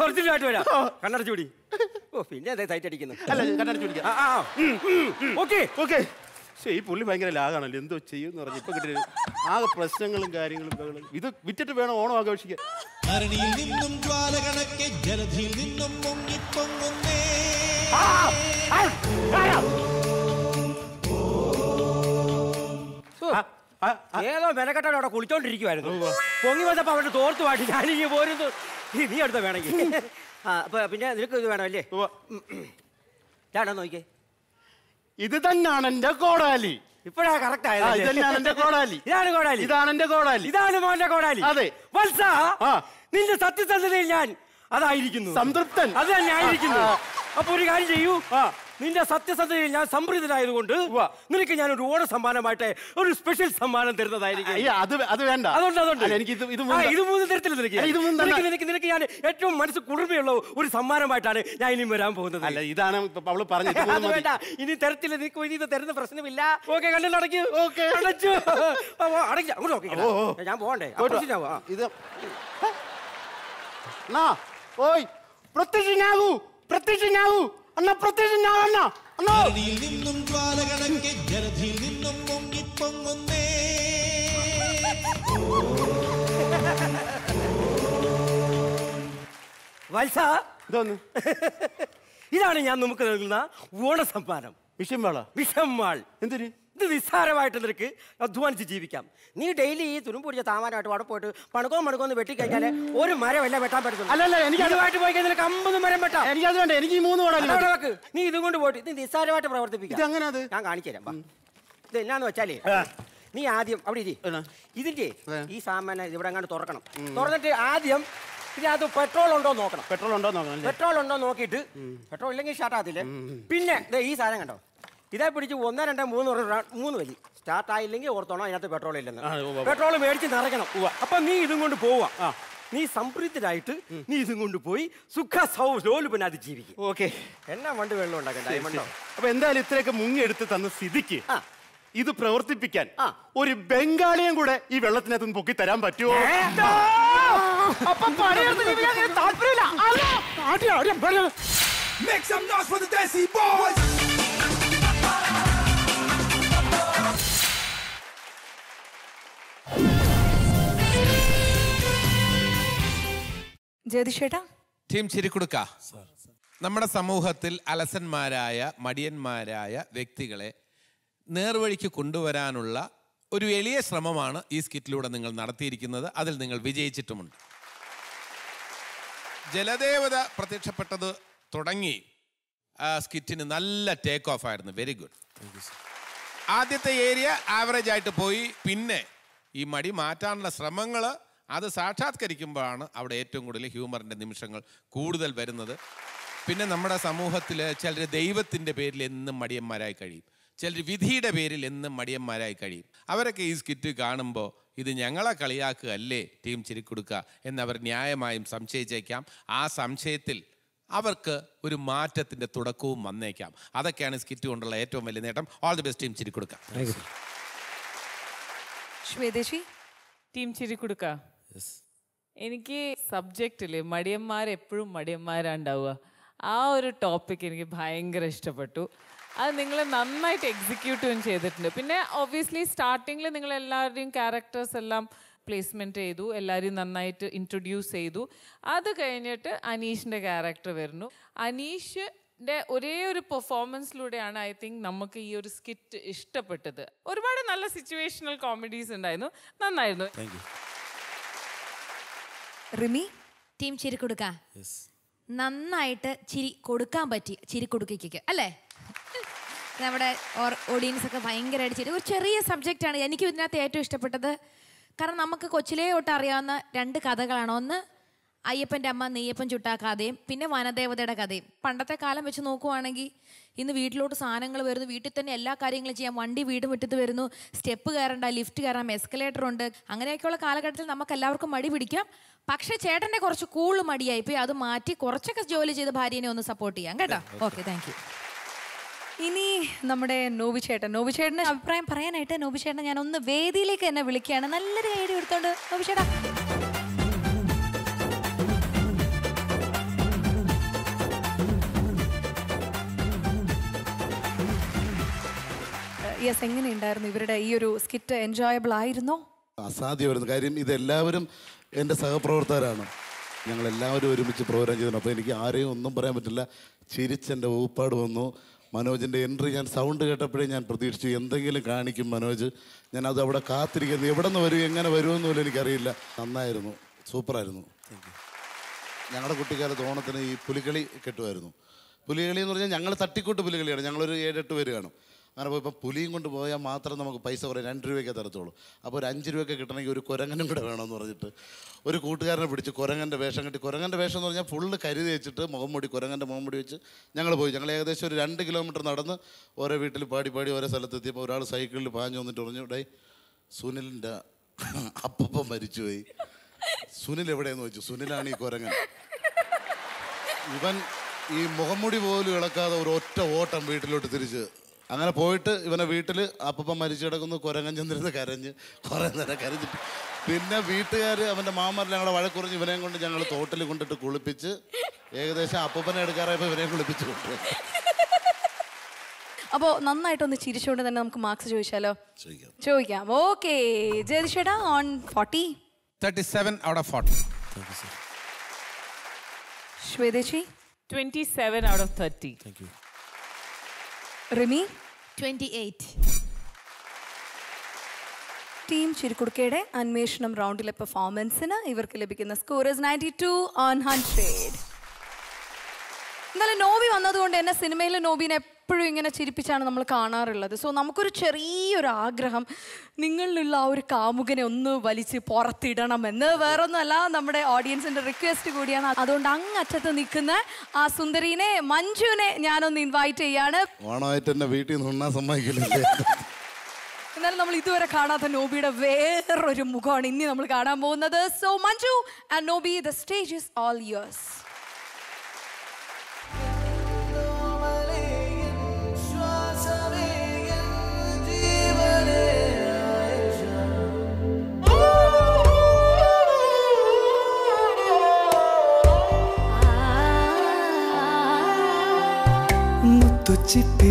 ഒറിജിനലായിട്ട് വരാം. കണ്ണടച്ചുപിടി ഓ പിന്നെ അതെ സൈറ്റ് അടിക്കുന്നു അല്ല കണ്ണടച്ചു പിടിക്കാം ഓക്കെ. ഓക്കെ. പക്ഷേ ഈ പുള്ളി ഭയങ്കര ലാഗാണല്ലോ. എന്തോ ചെയ്യുമെന്ന് പറഞ്ഞു ഇപ്പൊ കിട്ടിയ ആകെ പ്രശ്നങ്ങളും കാര്യങ്ങളും ബഹളും ഇത് വിറ്റിട്ട് വേണം ഓണം ആഘോഷിക്കാൻ. ധരണിയിൽ നിന്നും ജ്വാല കണക്കെ ജലധിയിൽ നിന്നും പൊങ്ങിപ്പൊങ്ങുന്നേ ഏതോ മെനക്കെട്ടാണ് അവിടെ കുളിച്ചോണ്ടിരിക്കുവായിരുന്നു. പൊങ്ങി വന്നപ്പോ അവരുടെ തോർത്ത് പാട്ടി ഞാനിങ്ങനെ പോരുന്നു. ഈ നീ അടുത്ത വേണമെങ്കിൽ. ആ അപ്പൊ പിന്നെ നിനക്ക് ഇത് വേണമല്ലേ? ഞാനോ നോക്കിയേ? ഇത് തന്നെയാണ് എന്റെ കോടാലി. ഇപ്പോഴാണ് കറക്റ്റ് ആയത് ഇത് തന്നെയാണ് എന്റെ കോടാലി. ഇതാണ് കോടാലി. ഇതാണ് എന്റെ കോടാലി. ഇതാണ് മോന്റെ കോടാലി. അതെ. വത്സ നിന്റെ സത്യസന്ധതയിൽ ഞാൻ അതായിരിക്കുന്നു. സംതൃപ്തൻ. അത് തന്നെയായിരിക്കുന്നു അപ്പൊ ഒരു കാര്യം ചെയ്യൂ. നിന്റെ സത്യസന്ധതയിൽ ഞാൻ സംപ്രീതനായതുകൊണ്ട് നിനക്ക് ഞാൻ ഒരു ഓണ സമ്മാനമായിട്ട് ഒരു സ്പെഷ്യൽ സമ്മാനം തരുന്നതായിരിക്കും. അത് വേ- അത് വേണ്ട. അതുകൊണ്ട് അതുകൊണ്ട്. എനിക്ക് ഇത് ഇത് മൂന്ന് തരത്തിൽ നിനക്ക്. നിനക്ക് നിനക്ക് ഞാൻ ഏറ്റവും മനസ്സ് കുളിർമയുള്ള ഒരു സമ്മാനമായിട്ടാണ് ഞാൻ ഇനി വരാൻ പോകുന്നത്. അല്ല ഇതാണ് അവൾ പറഞ്ഞത് അത് വേണ്ട. ഇനി തരത്തില്ല നിനക്ക് ഇനി ഇത് തരുന്ന പ്രശ്നമില്ല. ഓക്കെ കണ്ണിൽ അടയ്ക്കൂ. ഓക്കെ. അടച്ചു. അടയ്ക്ക. അങ്ങോട്ട്. ഞാൻ പോകണ്ടേ. ഇത് ഓയ് പ്രത്യക്ഷനാകൂ പ്രത്യക്ഷനാകൂ. അണ്ണാ പ്രത്യക്ഷനാകണ്ണ അന്ന ധരണിയിൽ നിന്നും ജ്വാല കണക്കെ ജലധിയിൽ നിന്നും പൊങ്ങിപ്പൊങ്ങുന്നേ. വത്സ ഇതാണ് ഞാൻ നമുക്ക് നൽകുന്ന ഓണസമ്മാനം. വിഷംവാള. വിഷംവാൾ എന്തിന്? ഇത് നിസ്സാരമായിട്ട് നിനക്ക് അധ്വാനിച്ച് ജീവിക്കാം. നീ ഡെയിലി ഈ തുരുമ്പ് പിടിച്ച താമാനായിട്ട് അവിടെ പോയിട്ട് പണക്കോ മണക്കോ ഒന്ന് വെട്ടിക്കഴിഞ്ഞാൽ ഒരു മരമല്ല വെട്ടാൻ പറ്റുന്നു അല്ലല്ല, എനിക്ക് അതുമായിട്ട് പോയി കഴിഞ്ഞാൽ അമ്പത് മരം വെട്ടാം. എനിക്കത് വേണ്ട എനിക്ക് മൂന്ന് വെക്ക്. നീ ഇതും കൊണ്ട് പോയിട്ട് ഇത് നിസ്സാരമായിട്ട് പ്രവർത്തിപ്പിക്കാം. ഇത് എങ്ങനെ അത്? ഞാൻ കാണിച്ചു തരാം. ഇത് എന്നാന്ന് വെച്ചാലേ നീ ആദ്യം അവിടെ ഇരി. ഇതിന്റെ ഈ സാമാന ഇവിടെ അങ്ങോട്ട് തുറക്കണം. തുറന്നിട്ട് ആദ്യം ഇതിനകത്ത് പെട്രോൾ ഉണ്ടോ എന്ന് നോക്കണം. പെട്രോൾ ഉണ്ടോ നോക്കണം പെട്രോൾ ഉണ്ടോ നോക്കിയിട്ട് പെട്രോൾ ഇല്ലെങ്കിൽ ഷാർട്ടാകത്തില്ലേ പിന്നെ ഈ സാധനം കണ്ടോ? ഇതേ പിടിച്ച് ഒന്ന് രണ്ട് മൂന്ന് മൂന്ന് വലി സ്റ്റാർട്ട് ആയില്ലെങ്കിൽ ഓർത്തോണം അതിനകത്ത് പെട്രോൾ ഇല്ലെന്ന്. പെട്രോൾ മേടിച്ച് നിറയ്ക്കണം. അപ്പൊ നീ ഇതും കൊണ്ട് പോവാ. നീ സംതൃപ്തരായിട്ട് നീ ഇതും കൊണ്ട് പോയി സുഖ സൗലോലുപനാത് ജീവിക്കും. ഓക്കെ. എന്നാ വണ്ട് വെള്ളം ഉണ്ടാക്കണ്ട ഡയമണ്ടോ അപ്പൊ എന്തായാലും ഇത്രയൊക്കെ മുങ്ങിയെടുത്ത് തന്ന സ്ഥിതിക്ക് ഇത് പ്രവർത്തിപ്പിക്കാൻ ഒരു ബംഗാളിയും കൂടെ ഈ വെള്ളത്തിനകത്ത് നിന്ന് പൊക്കി തരാൻ പറ്റുമോ? താല്പര്യമില്ല. ജ്യോതിഷേട്ടാ? ടീം ചിരിക്കുടുക്ക. നമ്മുടെ സമൂഹത്തിൽ അലസന്മാരായ മടിയന്മാരായ വ്യക്തികളെ നേർവഴിക്ക് കൊണ്ടുവരാനുള്ള ഒരു എളിയ ശ്രമമാണ് ഈ സ്കിറ്റിലൂടെ നിങ്ങൾ നടത്തിയിരിക്കുന്നത്. അതിൽ നിങ്ങൾ വിജയിച്ചിട്ടുമുണ്ട്. ജലദേവത പ്രത്യക്ഷപ്പെട്ടത് തുടങ്ങി. ആ സ്കിറ്റിന് നല്ല ടേക്ക് ഓഫ് ആയിരുന്നു. വെരി ഗുഡ് ആദ്യത്തെ ഏരിയ ആവറേജ് ആയിട്ട് പോയി. പിന്നെ ഈ മടി മാറ്റാനുള്ള ശ്രമങ്ങൾ അത് സാക്ഷാത്കരിക്കുമ്പോഴാണ് അവിടെ ഏറ്റവും കൂടുതൽ ഹ്യൂമറിന്റെ നിമിഷങ്ങൾ കൂടുതൽ വരുന്നത്. പിന്നെ നമ്മുടെ സമൂഹത്തിൽ ചിലർ ദൈവത്തിന്റെ പേരിൽ എന്നും മടിയന്മാരായി കഴിയും. ചിലർ വിധിയുടെ പേരിൽ എന്നും മടിയന്മാരായി കഴിയും. അവരൊക്കെ ഈ സ്കിറ്റ് കാണുമ്പോൾ ഇത് ഞങ്ങളെ കളിയാക്കുകയല്ലേ ടീം ചിരിക്കൊടുക്കുക എന്നവർ ന്യായമായും സംശയിച്ചേക്കാം. ആ സംശയത്തിൽ അവർക്ക് ഒരു മാറ്റത്തിന്റെ തുടക്കവും വന്നേക്കാം. അതൊക്കെയാണ് സ്കിറ്റ് കൊണ്ടുള്ള ഏറ്റവും വലിയ നേട്ടം. All the best team Chirikkudukka ശ്വേതേശി? Team ചിരി ചിരിക്കുടുക്ക എനിക്ക് സബ്ജക്റ്റിൽ മടിയന്മാരെപ്പോഴും മടിയന്മാരാണ്ടാവുക. ആ ഒരു ടോപ്പിക് എനിക്ക് ഭയങ്കര ഇഷ്ടപ്പെട്ടു. അത് നിങ്ങൾ നന്നായിട്ട് എക്സിക്യൂട്ടും ചെയ്തിട്ടുണ്ട്. പിന്നെ ഒബ്വിയസ്ലി സ്റ്റാർട്ടിങ്ങിൽ നിങ്ങൾ എല്ലാവരുടെയും ക്യാരക്ടേഴ്സ് എല്ലാം പ്ലേസ്മെന്റ് ചെയ്തു എല്ലാവരെയും നന്നായിട്ട് ഇൻട്രൊഡ്യൂസ് ചെയ്തു. അത് കഴിഞ്ഞിട്ട് അനീഷിന്റെ ക്യാരക്ടർ വരുന്നു. അനീഷ് ന്റെ ഒരേ ഒരു പെർഫോമൻസിലൂടെയാണ് ഐ തിങ്ക് നമുക്ക് ഈ ഒരു സ്കിറ്റ് ഇഷ്ടപ്പെട്ടത്. ഒരുപാട് നല്ല സിറ്റുവേഷണൽ കോമഡീസ് ഉണ്ടായിരുന്നു. നന്നായിരുന്നു. റിമി ടീം ചിരി കൊടുക്ക. നന്നായിട്ട് ചിരി കൊടുക്കാൻ പറ്റി ചിരി കൊടുക്കിക്ക് അല്ലേ? നമ്മുടെ ഓഡിയൻസ് ഒക്കെ ഭയങ്കരമായിട്ട് ചിരി. ഒരു ചെറിയ സബ്ജക്റ്റാണ് എനിക്ക് ഇതിനകത്ത് ഏറ്റവും ഇഷ്ടപ്പെട്ടത്. കാരണം നമുക്ക് കൊച്ചിലേ തൊട്ട് അറിയാവുന്ന രണ്ട് കഥകളാണ്. ഒന്ന് അയ്യപ്പന്റെ അമ്മ നെയ്യപ്പൻ ചുട്ടാ കഥയും പിന്നെ വനദേവതയുടെ കഥയും. പണ്ടത്തെ കാലം വെച്ച് നോക്കുവാണെങ്കിൽ ഇന്ന് വീട്ടിലോട്ട് സാധനങ്ങൾ വരുന്നു വീട്ടിൽ തന്നെ എല്ലാ കാര്യങ്ങളും ചെയ്യാം. വണ്ടി വീട് മുറ്റത്ത് വരുന്നു സ്റ്റെപ്പ് കയറണ്ട ലിഫ്റ്റ് കയറാം എസ്കലേറ്റർ ഉണ്ട്. അങ്ങനെയൊക്കെയുള്ള കാലഘട്ടത്തിൽ നമുക്ക് എല്ലാവർക്കും മടി പിടിക്കാം. പക്ഷേ ചേട്ടന്റെ കുറച്ച് കൂൾ മടിയായി പോയി അത് മാറ്റി കുറച്ചൊക്കെ ജോലി ചെയ്ത് ഭാര്യനെ ഒന്ന് സപ്പോർട്ട് ചെയ്യാം കേട്ടോ. ഓക്കെ താങ്ക് യു ഇനി നമ്മുടെ നോബി ചേട്ടൻ നോബി ചേട്ടന്റെ അഭിപ്രായം പറയാനായിട്ട് നോബി ചേട്ടനെ ഞാൻ ഒന്ന് വേദിയിലേക്ക് എന്നെ വിളിക്കുകയാണ്. നല്ലൊരു ഐഡിയ എടുത്തോണ്ട് നോബി ചേട്ടാ യെസ് എങ്ങനെയുണ്ടായിരുന്നു? ഇവരുടെ ഈ ഒരു സ്കിറ്റ് എൻജോയബിൾ ആയിരുന്നോ? അസാധ്യമായിരുന്നു കാര്യം ഇതെല്ലാവരും എന്റെ സഹപ്രവർത്തകരാണ്. ഞങ്ങൾ എല്ലാവരും ഒരുമിച്ച് പ്രോഗ്രാം ചെയ്തു അപ്പോൾ എനിക്ക് ആരെയും ഒന്നും പറയാൻ പറ്റില്ല. ചിരിച്ചെന്റെ ഊപ്പാട് വന്നു. മനോജിന്റെ എൻട്രി ഞാൻ സൗണ്ട് കേട്ടപ്പോഴേ ഞാൻ പ്രതീക്ഷിച്ചു എന്തെങ്കിലും കാണിക്കും മനോജ്. ഞാൻ അത് അവിടെ കാത്തിരിക്കുന്നു. എവിടെ നിന്ന് വരും എങ്ങനെ വരുമെന്ന് പോലും എനിക്കറിയില്ല. നന്നായിരുന്നു. സൂപ്പറായിരുന്നു. ഞങ്ങളുടെ കുട്ടിക്കാലത്ത് ഓണത്തിന് ഈ പുലികളി കെട്ടുമായിരുന്നു. പുലികളി എന്ന് പറഞ്ഞാൽ ഞങ്ങൾ തട്ടിക്കൂട്ട് പുലികളിയാണ്. ഞങ്ങളൊരു ഏഴെട്ട് പേര് കാണും. അങ്ങനെ ഇപ്പം പുലിയും കൊണ്ട് പോയാൽ മാത്രം നമുക്ക് പൈസ കുറേ രണ്ട് രൂപയൊക്കെ തരത്തുള്ളൂ. അപ്പോൾ ഒരു അഞ്ച് രൂപയ്ക്ക് കിട്ടണമെങ്കിൽ ഒരു കുരങ്ങനും കൂടെ വേണമെന്ന് പറഞ്ഞിട്ട് ഒരു കൂട്ടുകാരനെ പിടിച്ച് കുരങ്ങന്റെ വേഷം കെട്ടി കുരങ്ങന്റെ വേഷം എന്ന് പറഞ്ഞാൽ ഫുള്ള് കരുതി വെച്ചിട്ട് മുഖംമുടി കുരങ്ങന്റെ മുഖംമുടി വെച്ച് ഞങ്ങൾ പോയി. ഞങ്ങൾ ഏകദേശം ഒരു രണ്ട് കിലോമീറ്റർ നടന്ന് ഓരോ വീട്ടിൽ പാടി പാടി ഓരോ സ്ഥലത്തെത്തിയപ്പോൾ ഒരാൾ സൈക്കിളിൽ പാഞ്ഞു വന്നിട്ട് പറഞ്ഞു ഡേ സുനിലിന്റെ അപ്പം മരിച്ചുപോയി. സുനിൽ എവിടെയെന്ന് വെച്ചു സുനിലാണ് ഈ കുരങ്ങൻ. ഇവൻ ഈ മുഖംമുടി പോലും ഇളക്കാതെ ഒരു ഒറ്റ ഓട്ടം വീട്ടിലോട്ട് തിരിച്ച് അങ്ങനെ പോയിട്ട് ഇവനെ വീട്ടിൽ അപ്പം മരിച്ചു കിടക്കുന്നു കുരങ്ങൻ ചെന്നിരുന്ന് കരഞ്ഞ് കുറേ നേരം കരഞ്ഞിട്ട് പിന്നെ വീട്ടുകാർ അവന്റെ മാമരെല്ലാം ഞങ്ങളെ വഴക്കുറഞ്ഞ് ഇവനെയും കൊണ്ട് ഞങ്ങൾ തോട്ടിൽ കൊണ്ടിട്ട് കുളിപ്പിച്ച് ഏകദേശം അപ്പനെ എടുക്കാറായപ്പോൾ ഇവനെയും കുളിപ്പിച്ച് കൊണ്ടു അപ്പോൾ നന്നായിട്ടൊന്ന് ചിരിച്ചുകൊണ്ട് തന്നെ നമുക്ക് മാർക്സ് ചോദിച്ചാലോ? ചോദിക്കാം. Okay ജയതിഷേടാ on forty thirty seven out of forty ശ്വേതേശി twenty seven out of thirty Rimi? Twenty eight team ചിരിക്കുടുക്കയുടെ അന്വേഷണം റൗണ്ടിലെ പെർഫോമൻസിന് ഇവർക്ക് ലഭിക്കുന്ന score is ninety two on hundred എന്നാലും നോബി വന്നതുകൊണ്ട് തന്നെ സിനിമയിലെ നോബിനെ എപ്പോഴും ഇങ്ങനെ ചിരിപ്പിച്ചാണ് നമ്മൾ കാണാറുള്ളത്. സോ നമുക്കൊരു ചെറിയൊരു ആഗ്രഹം നിങ്ങളിലുള്ള ആ ഒരു കാമുകനെ ഒന്ന് വലിച്ച് പുറത്തിടണമെന്ന്. വേറൊന്നുമല്ല നമ്മുടെ ഓഡിയൻസിന്റെ റിക്വസ്റ്റ് കൂടിയാണ്. അതുകൊണ്ട് അങ്ങറ്റത്ത് നിൽക്കുന്ന ആ സുന്ദരീനെ മഞ്ജുവിനെ ഞാനൊന്ന് ഇൻവൈറ്റ് ചെയ്യാണ്. ഓണമായിട്ട് വീട്ടിൽ നിന്ന് ഉണ്ണാൻ സമ്മതിക്കില്ലേ. എന്നാലും നമ്മൾ ഇതുവരെ കാണാത്ത നോബിയുടെ വേറൊരു മുഖമാണ് ഇനി നമ്മൾ കാണാൻ പോകുന്നത്. So Manju and Nobi the stage is all yours മുത്തുച്ചിപ്പി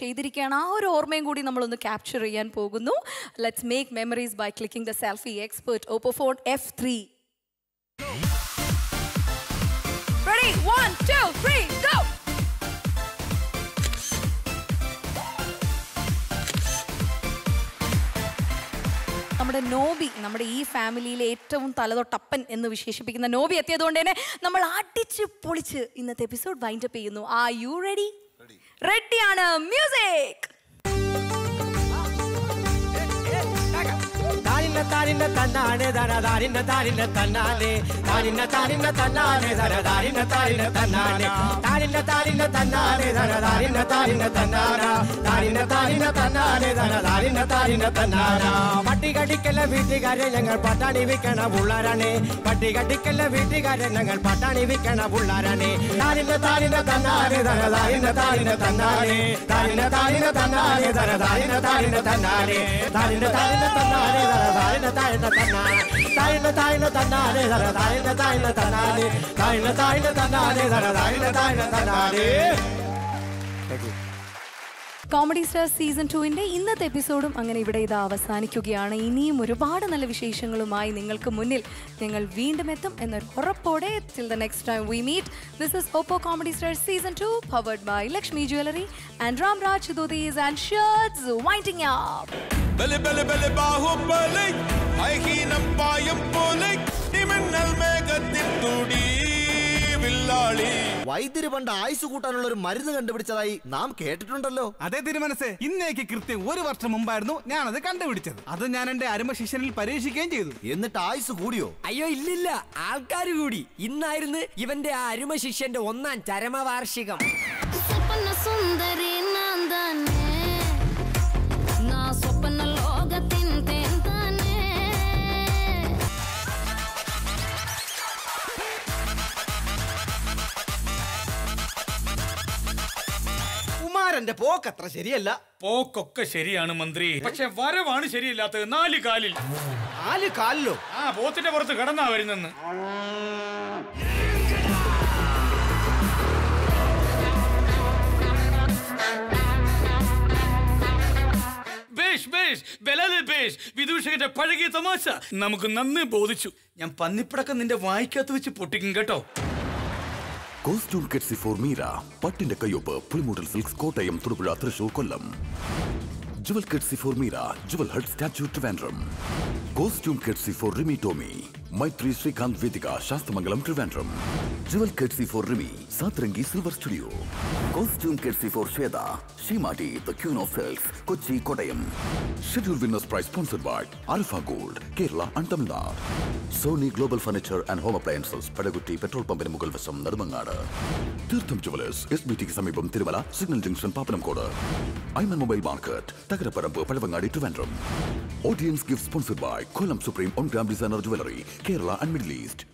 ചെയ്തിരിക്കുകയാണ്. ആ ഒരു ഓർമ്മയും കൂടി നമ്മളൊന്ന് ക്യാപ്ചർ ചെയ്യാൻ പോകുന്നു. Let's make memories by clicking the selfie expert Oppo phone F three! നമ്മുടെ നോബി നമ്മുടെ ഈ ഫാമിലിയിലെ ഏറ്റവും തലതൊട്ടപ്പൻ എന്ന് വിശേഷിപ്പിക്കുന്ന നോബി എത്തിയതുകൊണ്ട് തന്നെ നമ്മൾ അടിച്ച് പൊളിച്ച് ഇന്നത്തെ എപ്പിസോഡ് വൈൻഡപ്പ് ചെയ്യുന്നു. ആ യു റെഡി റെഡിയാണ് മ്യൂസിക്. താനിന്ന താനിന്ന തന്നാനെ ധന താനിന്ന താനിന്ന തന്നാനെ താനിന്ന താനിന്ന തന്നാനെ ധന താനിന്ന താനിന്ന തന്നാനെ താനിന്ന താനിന്ന തന്നാനെ ധന താനിന്ന താനിന്ന തന്നാന താനിന്ന താനിന്ന തന്നാനെ ധന താനിന്ന താനിന്ന തന്നാന പട്ടി കടിക്കല്ല വീട്ടുകാരെ ഞങ്ങൾ പട്ടാണി വിൽക്കണ പുള്ളാരാണേ പട്ടി കടിക്കല്ല വീട്ടുകാരെ ഞങ്ങൾ പട്ടാണി വിൽക്കണ പുള്ളാരാണേ താനിന്ന താനിന്ന തന്നാനെ ധന താനിന്ന താനിന്ന തന്നാനെ താനിന്ന താനിന്ന തന്നാനെ Thank you. Comedy star season ടുവിന്റെ ഇന്നത്തെ എപ്പിസോഡും അങ്ങനെ ഇവിടെ ഇത് അവസാനിക്കുകയാണ്. ഇനിയും ഒരുപാട് നല്ല വിശേഷങ്ങളുമായി നിങ്ങൾക്ക് മുന്നിൽ ഞങ്ങൾ വീണ്ടും എത്തും എന്നൊരു ഉറപ്പോടെ till the next time we meet this is Oppo comedy star season two powered by Lakshmi jewellery and Ram Raj dhotis and shirts winding up ബലി ബലി ബലി ബാഹുബലി ഐഹീനം പായം പോലെ ഇമിന്നൽ മേഘത്തിൽ തുടി. വില്ലാളി വൈദ്യര് പണ്ട് ആയുസ് കൂട്ടാനുള്ള ഒരു മരുന്ന് കണ്ടുപിടിച്ചതായി നാം കേട്ടിട്ടുണ്ടല്ലോ. അതെ തിരുമനസ് ഇന്നേക്ക് കൃത്യം ഒരു വർഷം മുമ്പായിരുന്നു അത് കണ്ടുപിടിച്ചത്. അത് ഞാൻ എന്റെ അരുമ ശിഷ്യനിൽ പരീക്ഷിക്കുകയും ചെയ്തു. എന്നിട്ട് ആയുസ് കൂടിയോ? അയ്യോ ഇല്ലില്ല. ആൾക്കാർ കൂടി. ഇന്നായിരുന്നു ഇവന്റെ ആ അരുമ ശിഷ്യന്റെ ഒന്നാം ചരമവാർഷികം. സുന്ദരി ഞാൻ കുമാരന്റെ പോക്കത്ര ശരിയല്ല. പോക്കൊക്കെ ശരിയാണ് മന്ത്രി. പക്ഷെ വരവാണ് ശരിയല്ലാത്തത്. നാല് കാലിൽ. നാല് കാലിലോ? ആ പോത്തിന്റെ പുറത്ത് കിടന്നാ വരുന്നെന്ന്. വിദൂഷകന്റെ പഴകിയ തമാശ. നമുക്ക് നന്ദി ബോധിച്ചു. ഞാൻ പന്നിപ്പടക്കം നിന്റെ വായിക്കകത്ത് വെച്ച് പൊട്ടിക്കും കേട്ടോ. കോസ്റ്റ്യൂം കെറ്റ്സി ഫോർ മീര പട്ടിന്റെ കയ്യൊപ്പ് Pulimoottil silks Kottayam Thodupuzha Thrissur Kollam. Jewel courtesy for Meera jewel hut statue Trivandrum. Costume courtesy for Rimi Tomy. Maithri Srikanth Vedika Sasthamangalam Trivandrum jewel courtesy for Rimi Saathrangi silver studio costume courtesy for Shweta Seematti the queen of silks Kochi Kottayam schedule winners prize sponsored by Alfa gold Kerala and Tamil Nadu Sony global furniture and home appliances Padakutty petrol പമ്പിന് മുകൾ വശം നെടുമങ്ങാട് തീർത്ഥം jewellers S B ടിക്ക് സമീപം Thirumala signal junction Pappanamcode Aiman mobile market Thakaraparambu Pazhavangadi Trivandrum audience gift sponsored by Kollam supreme on gram designer jewellery Kerala and Middle East.